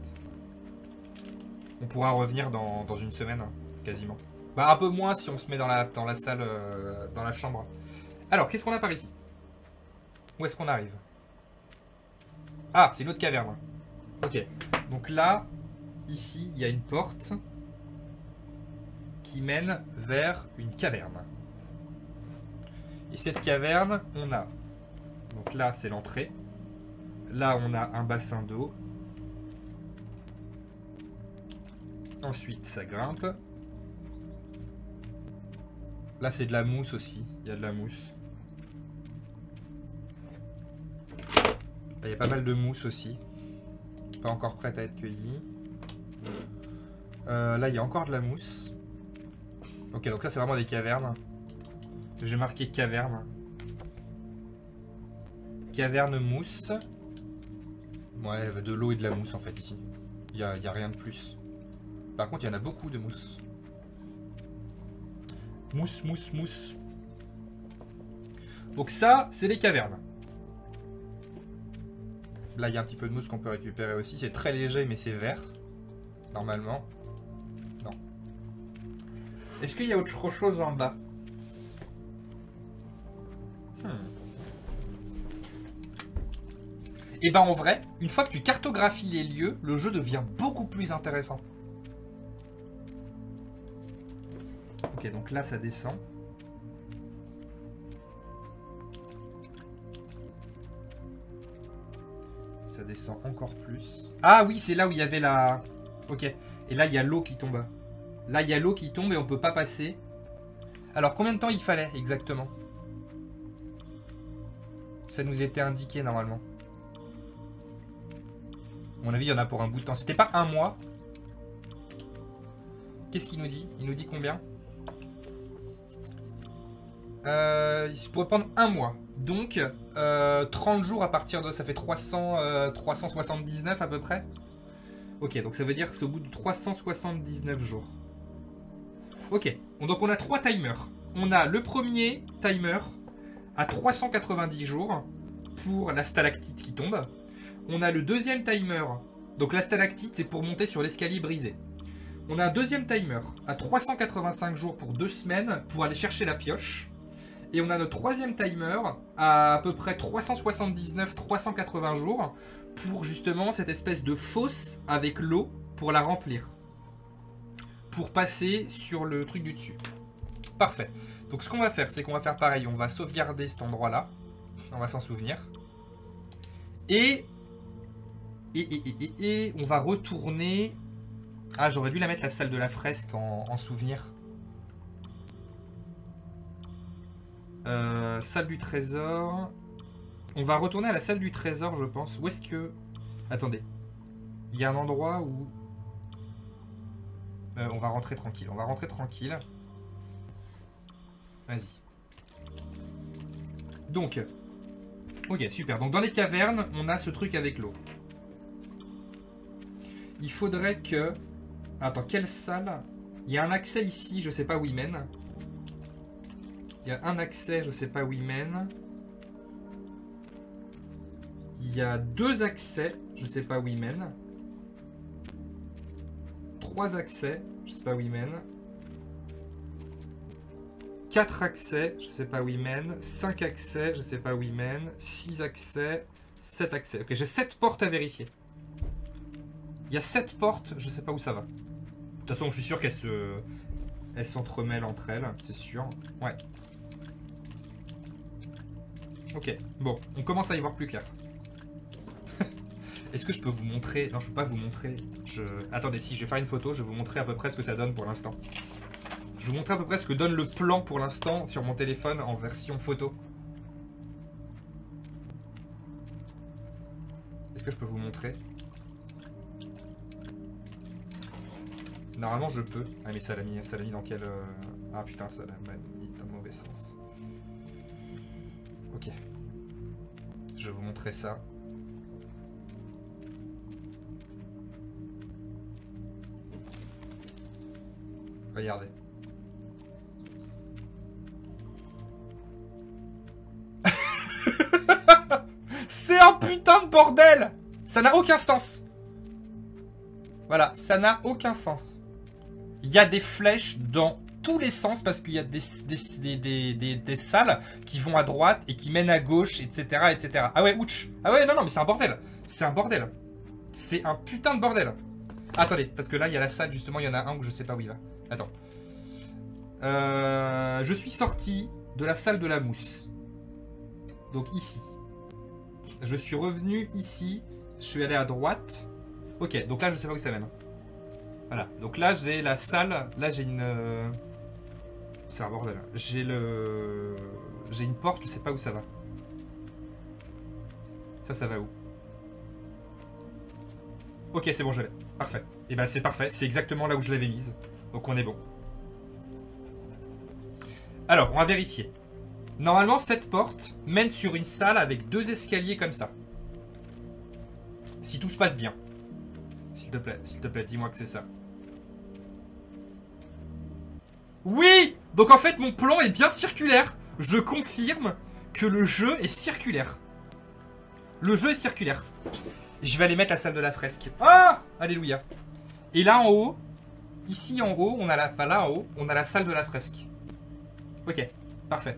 On pourra revenir dans, une semaine, quasiment. Bah, un peu moins si on se met dans la, dans la salle, euh, dans la chambre. Alors, qu'est-ce qu'on a par ici? Où est-ce qu'on arrive? Ah, c'est une autre caverne. Ok. Donc là, ici, il y a une porte qui mène vers une caverne. Et cette caverne, on a... Donc là, c'est l'entrée. Là, on a un bassin d'eau. Ensuite, ça grimpe. Là, c'est de la mousse aussi. Il y a de la mousse. il y a pas mal de mousse aussi pas encore prête à être cueillie. Euh, là, il y a encore de la mousse. Ok, donc ça, c'est vraiment des cavernes. J'ai marqué caverne. Caverne mousse. Ouais, de l'eau et de la mousse, en fait, ici. Il n'y a, a rien de plus. Par contre, il y en a beaucoup de mousse. Mousse, mousse, mousse. Donc ça, c'est les cavernes. Là, il y a un petit peu de mousse qu'on peut récupérer aussi. C'est très léger, mais c'est vert. Normalement. Est-ce qu'il y a autre chose en bas? Hmm. Et eh ben en vrai, une fois que tu cartographies les lieux, le jeu devient beaucoup plus intéressant. Ok, donc là ça descend. Ça descend encore plus. Ah oui, c'est là où il y avait la... Ok. Et là, il y a l'eau qui tombe. Là, il y a l'eau qui tombe et on peut pas passer. Alors, combien de temps il fallait exactement? Ça nous était indiqué normalement. À mon avis, il y en a pour un bout de temps. C'était pas un mois Qu'est-ce qu'il nous dit? Il nous dit combien? Euh, Il pourrait prendre un mois. Donc, 30 euh, jours à partir de... Ça fait 300, 379 euh, à peu près. Ok, donc ça veut dire que c'est au bout de 379 jours. Ok, donc on a trois timers. On a le premier timer à 390 jours pour la stalactite qui tombe. On a le deuxième timer. Donc la stalactite, c'est pour monter sur l'escalier brisé. On a un deuxième timer à 385 jours pour deux semaines pour aller chercher la pioche. Et on a notre troisième timer à à peu près 379-380 jours pour justement cette espèce de fosse avec l'eau pour la remplir. Pour passer sur le truc du dessus. Parfait. Donc ce qu'on va faire, c'est qu'on va faire pareil. On va sauvegarder cet endroit-là. On va s'en souvenir. Et et, et, et, et, on va retourner... Ah, j'aurais dû la mettre la salle de la fresque en, souvenir. Euh, salle du trésor. On va retourner à la salle du trésor, je pense. Où est-ce que... Attendez. Il y a un endroit où... Euh, on va rentrer tranquille. On va rentrer tranquille. Vas-y. Donc... Ok, super. Donc dans les cavernes, on a ce truc avec l'eau. Il faudrait que... Attends, quelle salle? Il y a un accès ici, je sais pas où il mène. Il y a un accès, je sais pas où il mène. Il y a deux accès, je sais pas où il mène. Trois accès, je sais pas où il mène. Quatre accès, je sais pas où il mène. Cinq accès, je sais pas où il mène. Six accès, sept accès. Ok, j'ai sept portes à vérifier. Il y a sept portes, je sais pas où ça va. De toute façon, je suis sûr qu'elles se... Elles s'entremêlent entre elles, c'est sûr. Ouais. Ok, bon, on commence à y voir plus clair. Est-ce que je peux vous montrer... Non, je peux pas vous montrer. Je... Attendez, si, je vais faire une photo, je vais vous montrer à peu près ce que ça donne pour l'instant. Je vais vous montrer à peu près ce que donne le plan pour l'instant sur mon téléphone en version photo. Est-ce que je peux vous montrer? Normalement, je peux. Ah, mais ça l'a mis, mis dans quel... Euh, ah, putain, ça l'a mis dans le mauvais sens. Ok. Je vais vous montrer ça. Regardez. C'est un putain de bordel Ça n'a aucun sens Voilà, ça n'a aucun sens. Il y a des flèches dans tous les sens parce qu'il y a des, salles qui vont à droite et qui mènent à gauche, etc. etc. Ah ouais, ouch Ah ouais, non, non, mais c'est un bordel C'est un bordel C'est un putain de bordel Attendez, parce que là, il y a la salle, justement, il y en a un où je sais pas où il va. Attends. Euh, je suis sorti de la salle de la mousse. Donc ici. Je suis revenu ici. Je suis allé à droite. Ok, donc là, je sais pas où ça mène. Voilà, donc là j'ai la salle, là j'ai une... Euh, c'est un bordel. J'ai le... J'ai une porte, je sais pas où ça va. Ça, ça va où? Ok, c'est bon, je l'ai. Parfait. Et eh ben c'est parfait, c'est exactement là où je l'avais mise. Donc on est bon. Alors, on va vérifier. Normalement, cette porte mène sur une salle avec deux escaliers comme ça. Si tout se passe bien. S'il te plaît, s'il te plaît, dis-moi que c'est ça. Oui Donc en fait, mon plan est bien circulaire. Je confirme que le jeu est circulaire. Le jeu est circulaire. Je vais aller mettre la salle de la fresque. Ah Alléluia. Et là en haut, ici en haut, on a la... Enfin en haut, on a la salle de la fresque. Ok, parfait.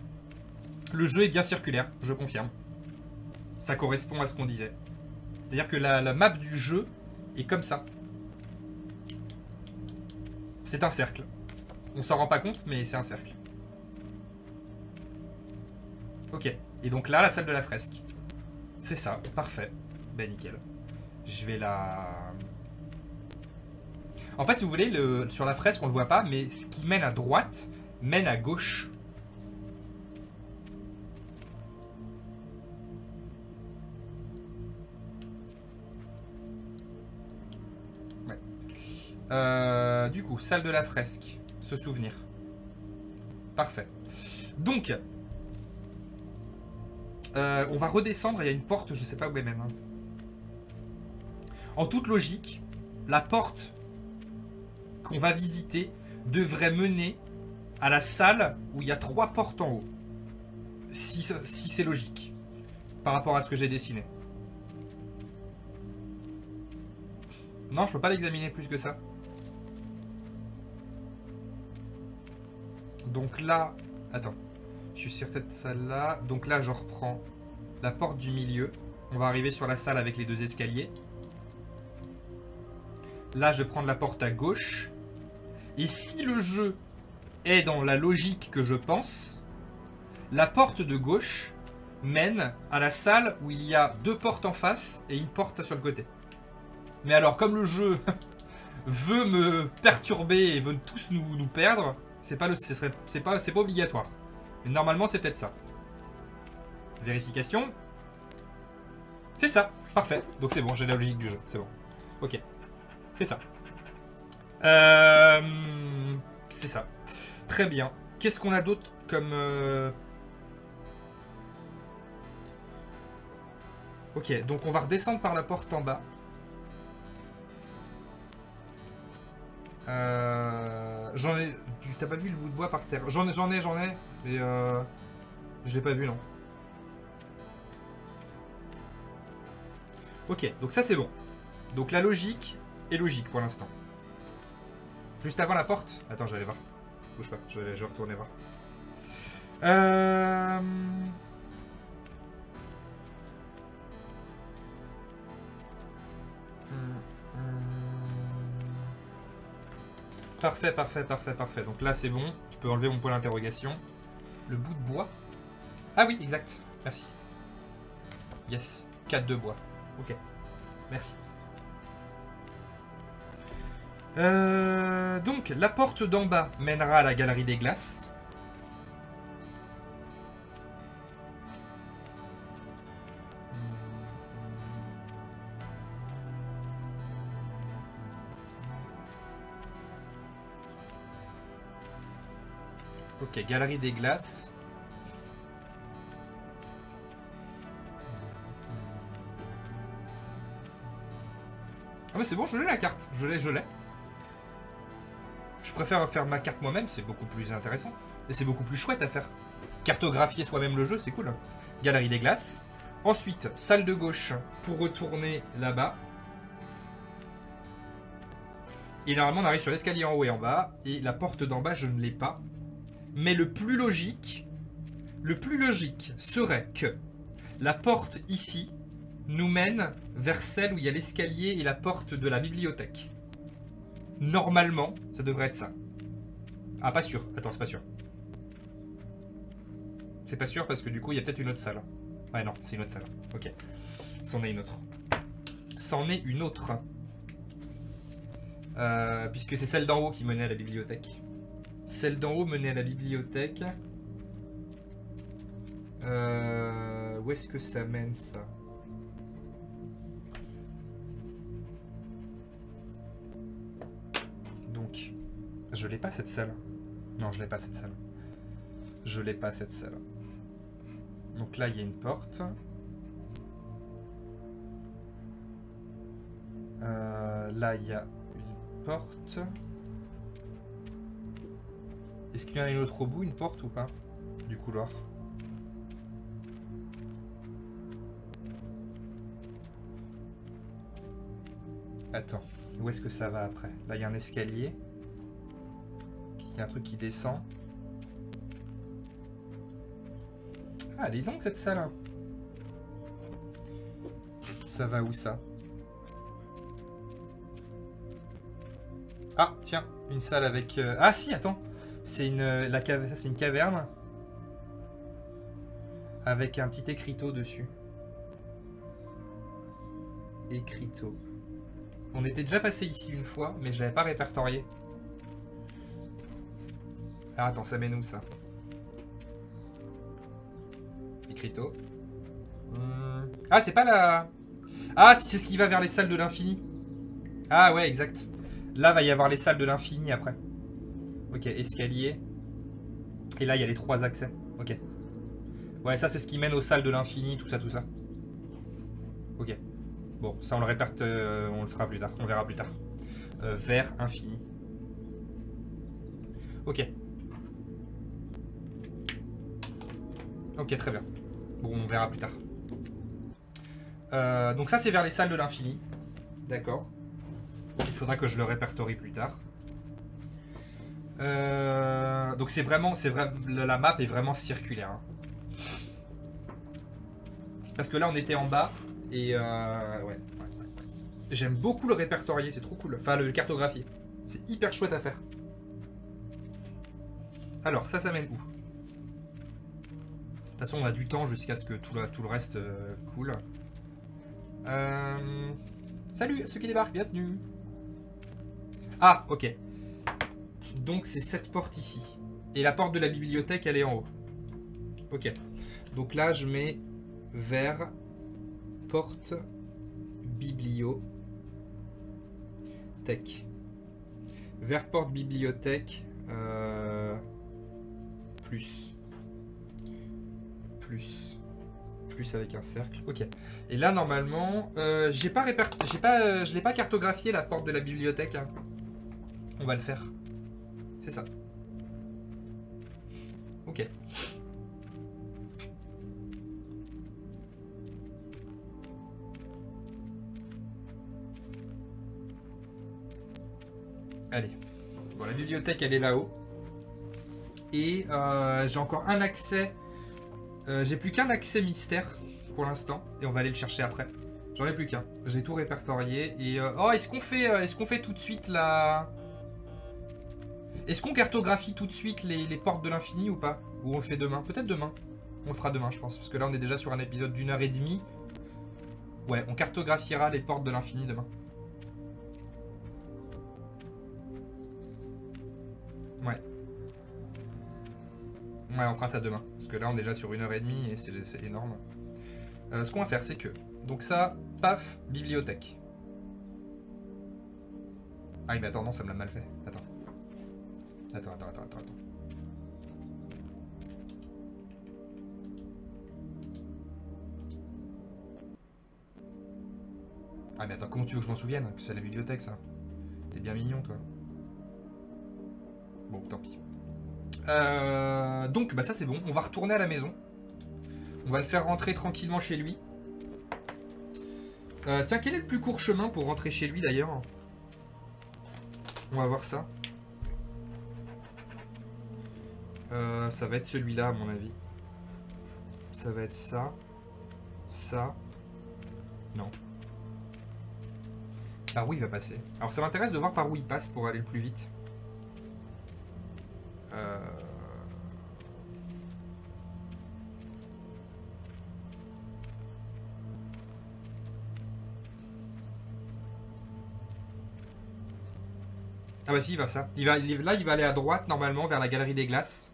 Le jeu est bien circulaire, je confirme. Ça correspond à ce qu'on disait. C'est-à-dire que la, la map du jeu est comme ça. C'est un cercle. On s'en rend pas compte, mais c'est un cercle. Ok. Et donc là, la salle de la fresque. C'est ça. Parfait. Ben nickel. Je vais la... En fait, si vous voulez, le... sur la fresque, on le voit pas, mais ce qui mène à droite mène à gauche. Ouais. Euh, du coup, salle de la fresque se souvenir. Parfait. Donc, euh, on va redescendre. Il y a une porte, je sais pas où est même. Hein. En toute logique, la porte qu'on va visiter devrait mener à la salle où il y a trois portes en haut. Si, c'est logique. Par rapport à ce que j'ai dessiné. Non, je peux pas l'examiner plus que ça. Donc là, attends, je suis sur cette salle-là. Donc là, je reprends la porte du milieu. On va arriver sur la salle avec les deux escaliers. Là, je vais prendre la porte à gauche. Et si le jeu est dans la logique que je pense, la porte de gauche mène à la salle où il y a deux portes en face et une porte sur le côté. Mais alors, comme le jeu veut me perturber et veut tous nous, perdre, c'est pas, ce serait, pas obligatoire. Mais normalement, c'est peut-être ça. Vérification. C'est ça, parfait. Donc c'est bon, j'ai la logique du jeu, c'est bon. Ok, c'est ça. Euh, c'est ça. Très bien. Qu'est-ce qu'on a d'autre comme... euh, Ok, donc on va redescendre par la porte en bas. Euh, j'en ai... tu- T'as pas vu le bout de bois par terre? J'en ai, j'en ai, j'en ai. Mais euh... Je l'ai pas vu, non. Ok, donc ça c'est bon. Donc la logique est logique pour l'instant. Juste avant la porte Attends, je vais aller voir. Bouge pas, je vais, retourner voir. Euh... Hum, hum. Parfait, parfait, parfait, parfait. Donc là c'est bon, je peux enlever mon point d'interrogation. Le bout de bois Ah oui, exact. Merci. Yes, 4 de bois. Ok. Merci. Euh, donc, la porte d'en bas mènera à la galerie des glaces. Ok, galerie des glaces. Ah mais c'est bon, je l'ai la carte. Je l'ai, je l'ai. Je préfère faire ma carte moi-même, c'est beaucoup plus intéressant. Et c'est beaucoup plus chouette à faire. Cartographier soi-même le jeu, c'est cool. Galerie des glaces. Ensuite, salle de gauche pour retourner là-bas. Et normalement, on arrive sur l'escalier en haut et en bas. Et la porte d'en bas, je ne l'ai pas. Mais le plus logique, le plus logique serait que la porte ici nous mène vers celle où il y a l'escalier et la porte de la bibliothèque. Normalement, ça devrait être ça. Ah, pas sûr. Attends, c'est pas sûr. C'est pas sûr parce que du coup, il y a peut-être une autre salle. Ouais, non, c'est une autre salle. Ok. C'en est une autre. C'en est une autre. Euh, puisque c'est celle d'en haut qui menait à la bibliothèque. Celle d'en haut menait à la bibliothèque. Euh, où est-ce que ça mène ça? Je l'ai pas cette salle. Non, je l'ai pas cette salle. Je l'ai pas cette salle. Donc là, il y a une porte. Euh, là, il y a une porte. Est-ce qu'il y en a une autre au bout, une porte ou pas Du couloir? Attends, où est-ce que ça va après? Là, il y a un escalier. Il y a un truc qui descend. Ah, elle est longue cette salle. hein. Ça va où ça? Ah, tiens, une salle avec... euh, Ah si, attends C'est une, euh, une caverne. Avec un petit écriteau dessus. Écriteau. On était déjà passé ici une fois, mais je l'avais pas répertorié. Ah, attends, ça mène où ça Écriteau. Hmm. Ah, c'est pas la... Ah, c'est ce qui va vers les salles de l'infini. Ah ouais, exact. Là, va y avoir les salles de l'infini après. Ok, escalier. Et là, il y a les trois accès. Ok. Ouais, ça, c'est ce qui mène aux salles de l'infini, tout ça, tout ça. Ok. Bon, ça, on le répète, euh, on le fera plus tard. On verra plus tard. Euh, vers infini. Ok. Ok, très bien. Bon, on verra plus tard. Euh, donc ça, c'est vers les salles de l'infini. D'accord. Il faudra que je le répertorie plus tard. Euh, donc c'est vraiment, la map est vraiment circulaire. hein. Parce que là, on était en bas et euh, ouais. J'aime beaucoup le répertorier, c'est trop cool. Enfin, le cartographier. C'est hyper chouette à faire. Alors, ça, ça mène où? Toute façon, on a du temps jusqu'à ce que tout le, reste euh, coule. Euh, Salut ceux qui débarquent, bienvenue. Ah, ok. Donc, c'est cette porte ici. Et la porte de la bibliothèque, elle est en haut. Ok. Donc là, je mets vers porte bibliothèque. Vers porte bibliothèque. euh, plus. Plus. Avec un cercle. Ok. Et là, normalement, euh, j'ai pas réper... j'ai pas, euh, je l'ai pas cartographié la porte de la bibliothèque. hein. On va le faire. C'est ça. Ok. Allez. Bon, la bibliothèque, elle est là-haut. Et euh, j'ai encore un accès. Euh, j'ai plus qu'un accès mystère pour l'instant. Et on va aller le chercher après. J'en ai plus qu'un. J'ai tout répertorié. Et euh, oh, est-ce qu'on fait, euh, est-ce qu'on fait tout de suite la. Est-ce qu'on cartographie tout de suite les, les portes de l'infini ou pas? Ou on le fait demain? Peut-être demain. On le fera demain, je pense. Parce que là, on est déjà sur un épisode d'une heure et demie. Ouais, on cartographiera les portes de l'infini demain. Ouais, on fera ça demain. Parce que là, on est déjà sur une heure et demie et c'est énorme. Euh, ce qu'on va faire, c'est que... Donc ça, paf, bibliothèque. Ah, mais attends, non, ça me l'a mal fait. Attends. Attends, attends, attends, attends. attends. Ah, mais attends, comment tu veux que je m'en souvienne? Que c'est la bibliothèque, ça T'es bien mignon, toi. Bon, tant pis. Euh, donc, bah ça c'est bon. On va retourner à la maison. On va le faire rentrer tranquillement chez lui. Euh, tiens, quel est le plus court chemin pour rentrer chez lui d'ailleurs? On va voir ça. Euh, ça va être celui-là à mon avis. Ça va être ça. Ça. Non. Par où il va passer? Alors ça m'intéresse de voir par où il passe pour aller le plus vite. Euh, Ah bah si, il va ça. Il va, là, il va aller à droite, normalement, vers la galerie des glaces.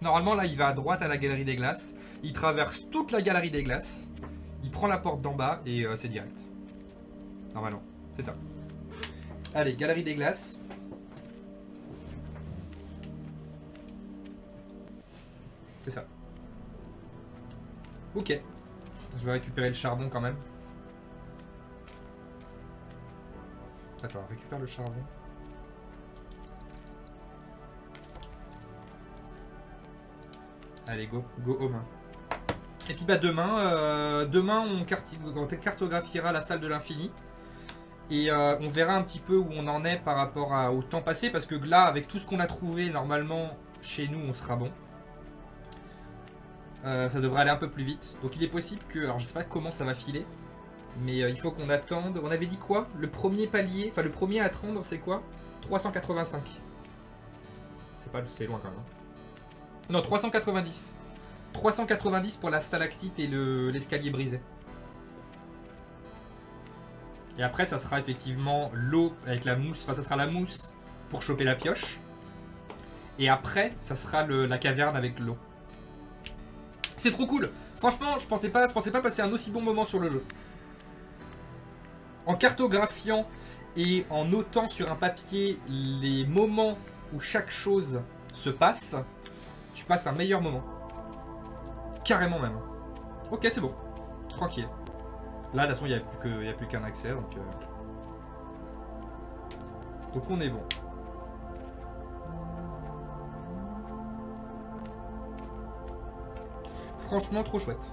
Normalement, là, il va à droite à la galerie des glaces. Il traverse toute la galerie des glaces. Il prend la porte d'en bas et euh, c'est direct. Normalement, c'est ça. Allez, galerie des glaces. Ok. Je vais récupérer le charbon quand même. Attends, récupère le charbon. Allez, go, go home. Et puis bah demain, euh, demain on, cartographiera la salle de l'infini. Et euh, on verra un petit peu où on en est par rapport au temps passé. Parce que là, avec tout ce qu'on a trouvé, normalement, chez nous, on sera bon. Euh, ça devrait aller un peu plus vite. Donc il est possible que... Alors je sais pas comment ça va filer. Mais euh, il faut qu'on attende... On avait dit quoi? Le premier palier... Enfin le premier à attendre c'est quoi? 385. C'est pas... C'est loin quand même. hein. Non, 390. 390 pour la stalactite et le- l'escalier brisé. Et après, ça sera effectivement l'eau avec la mousse. Enfin, ça sera la mousse pour choper la pioche. Et après, ça sera la caverne avec l'eau. C'est trop cool. Franchement, je pensais pas, pensais pas passer un aussi bon moment sur le jeu. En cartographiant et en notant sur un papier les moments où chaque chose se passe, tu passes un meilleur moment. Carrément même. Ok, c'est bon. Tranquille. Là, de toute façon, il n'y a plus qu'un accès, donc... euh. Donc on est bon. Franchement, trop chouette.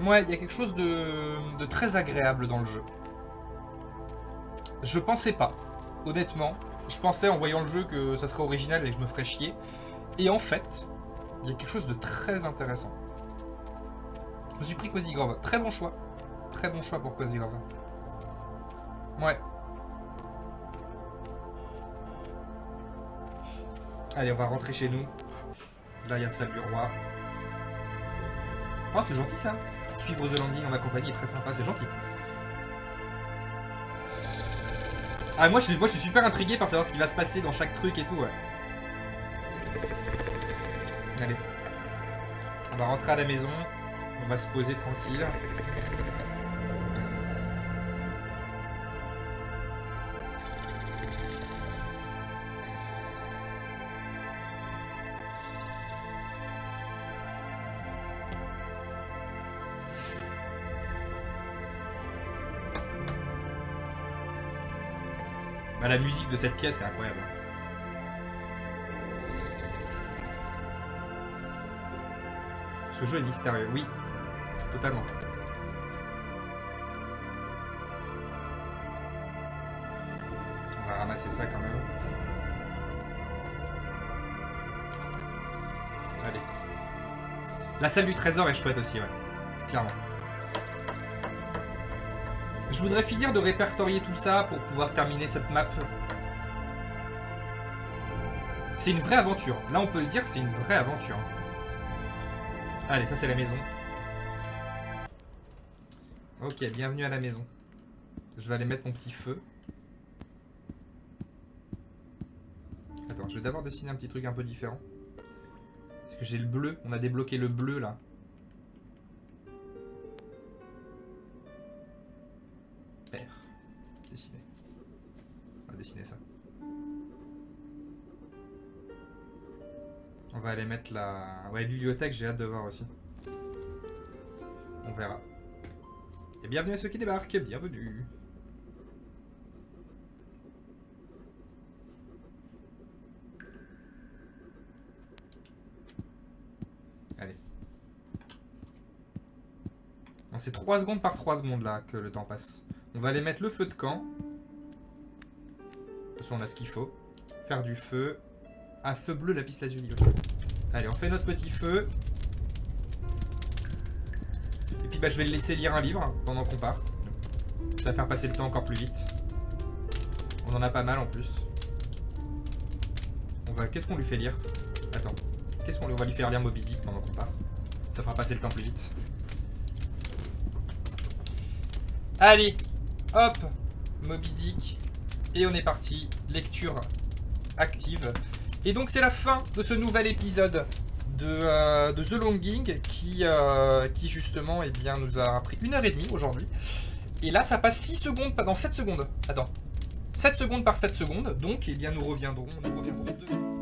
Ouais, il y a quelque chose de, très agréable dans le jeu. Je pensais pas, honnêtement. Je pensais en voyant le jeu que ça serait original et que je me ferais chier. Et en fait, il y a quelque chose de très intéressant. Je me suis pris Cozy Grove. Très bon choix. Très bon choix pour Cozy Grove. Ouais. Allez, on va rentrer chez nous. Là, il y a la salle du roi. Oh, c'est gentil ça. Suivre The Landing en ma compagnie est très sympa, c'est gentil. Ah, moi je, suis, moi je suis super intrigué par savoir ce qui va se passer dans chaque truc et tout. Allez. On va rentrer à la maison. On va se poser tranquille. Bah, la musique de cette pièce est incroyable. Ce jeu est mystérieux, oui. Totalement. On va ramasser ça quand même. Allez. La salle du trésor est chouette aussi, ouais. Clairement. Je voudrais finir de répertorier tout ça pour pouvoir terminer cette map. C'est une vraie aventure. Là, on peut le dire, c'est une vraie aventure. Allez, ça c'est la maison. Ok, bienvenue à la maison. Je vais aller mettre mon petit feu. Attends, je vais d'abord dessiner un petit truc un peu différent. Parce que j'ai le bleu, on a débloqué le bleu là. Va aller mettre la... Ouais, bibliothèque, j'ai hâte de voir aussi. On verra. Et bienvenue à ceux qui débarquent, bienvenue. Allez. C'est 3 secondes par 3 secondes là que le temps passe. On va aller mettre le feu de camp. De toute façon, on a ce qu'il faut. Faire du feu. Un feu bleu, lapis lazuli. Allez, on fait notre petit feu. Et puis bah, je vais le laisser lire un livre pendant qu'on part. Ça va faire passer le temps encore plus vite. On en a pas mal en plus. On va... Qu'est-ce qu'on lui fait lire? Attends. Qu'est-ce qu'on va lui faire lire Moby Dick pendant qu'on part? Ça fera passer le temps plus vite. Allez Hop Moby Dick. Et on est parti. Lecture active. Et donc c'est la fin de ce nouvel épisode de, euh, The Longing qui, euh, qui justement eh bien, nous a pris une heure et demie aujourd'hui. Et là ça passe 6 secondes, dans 7 secondes. Attends. 7 secondes par 7 secondes. Donc eh bien, nous reviendrons, nous reviendrons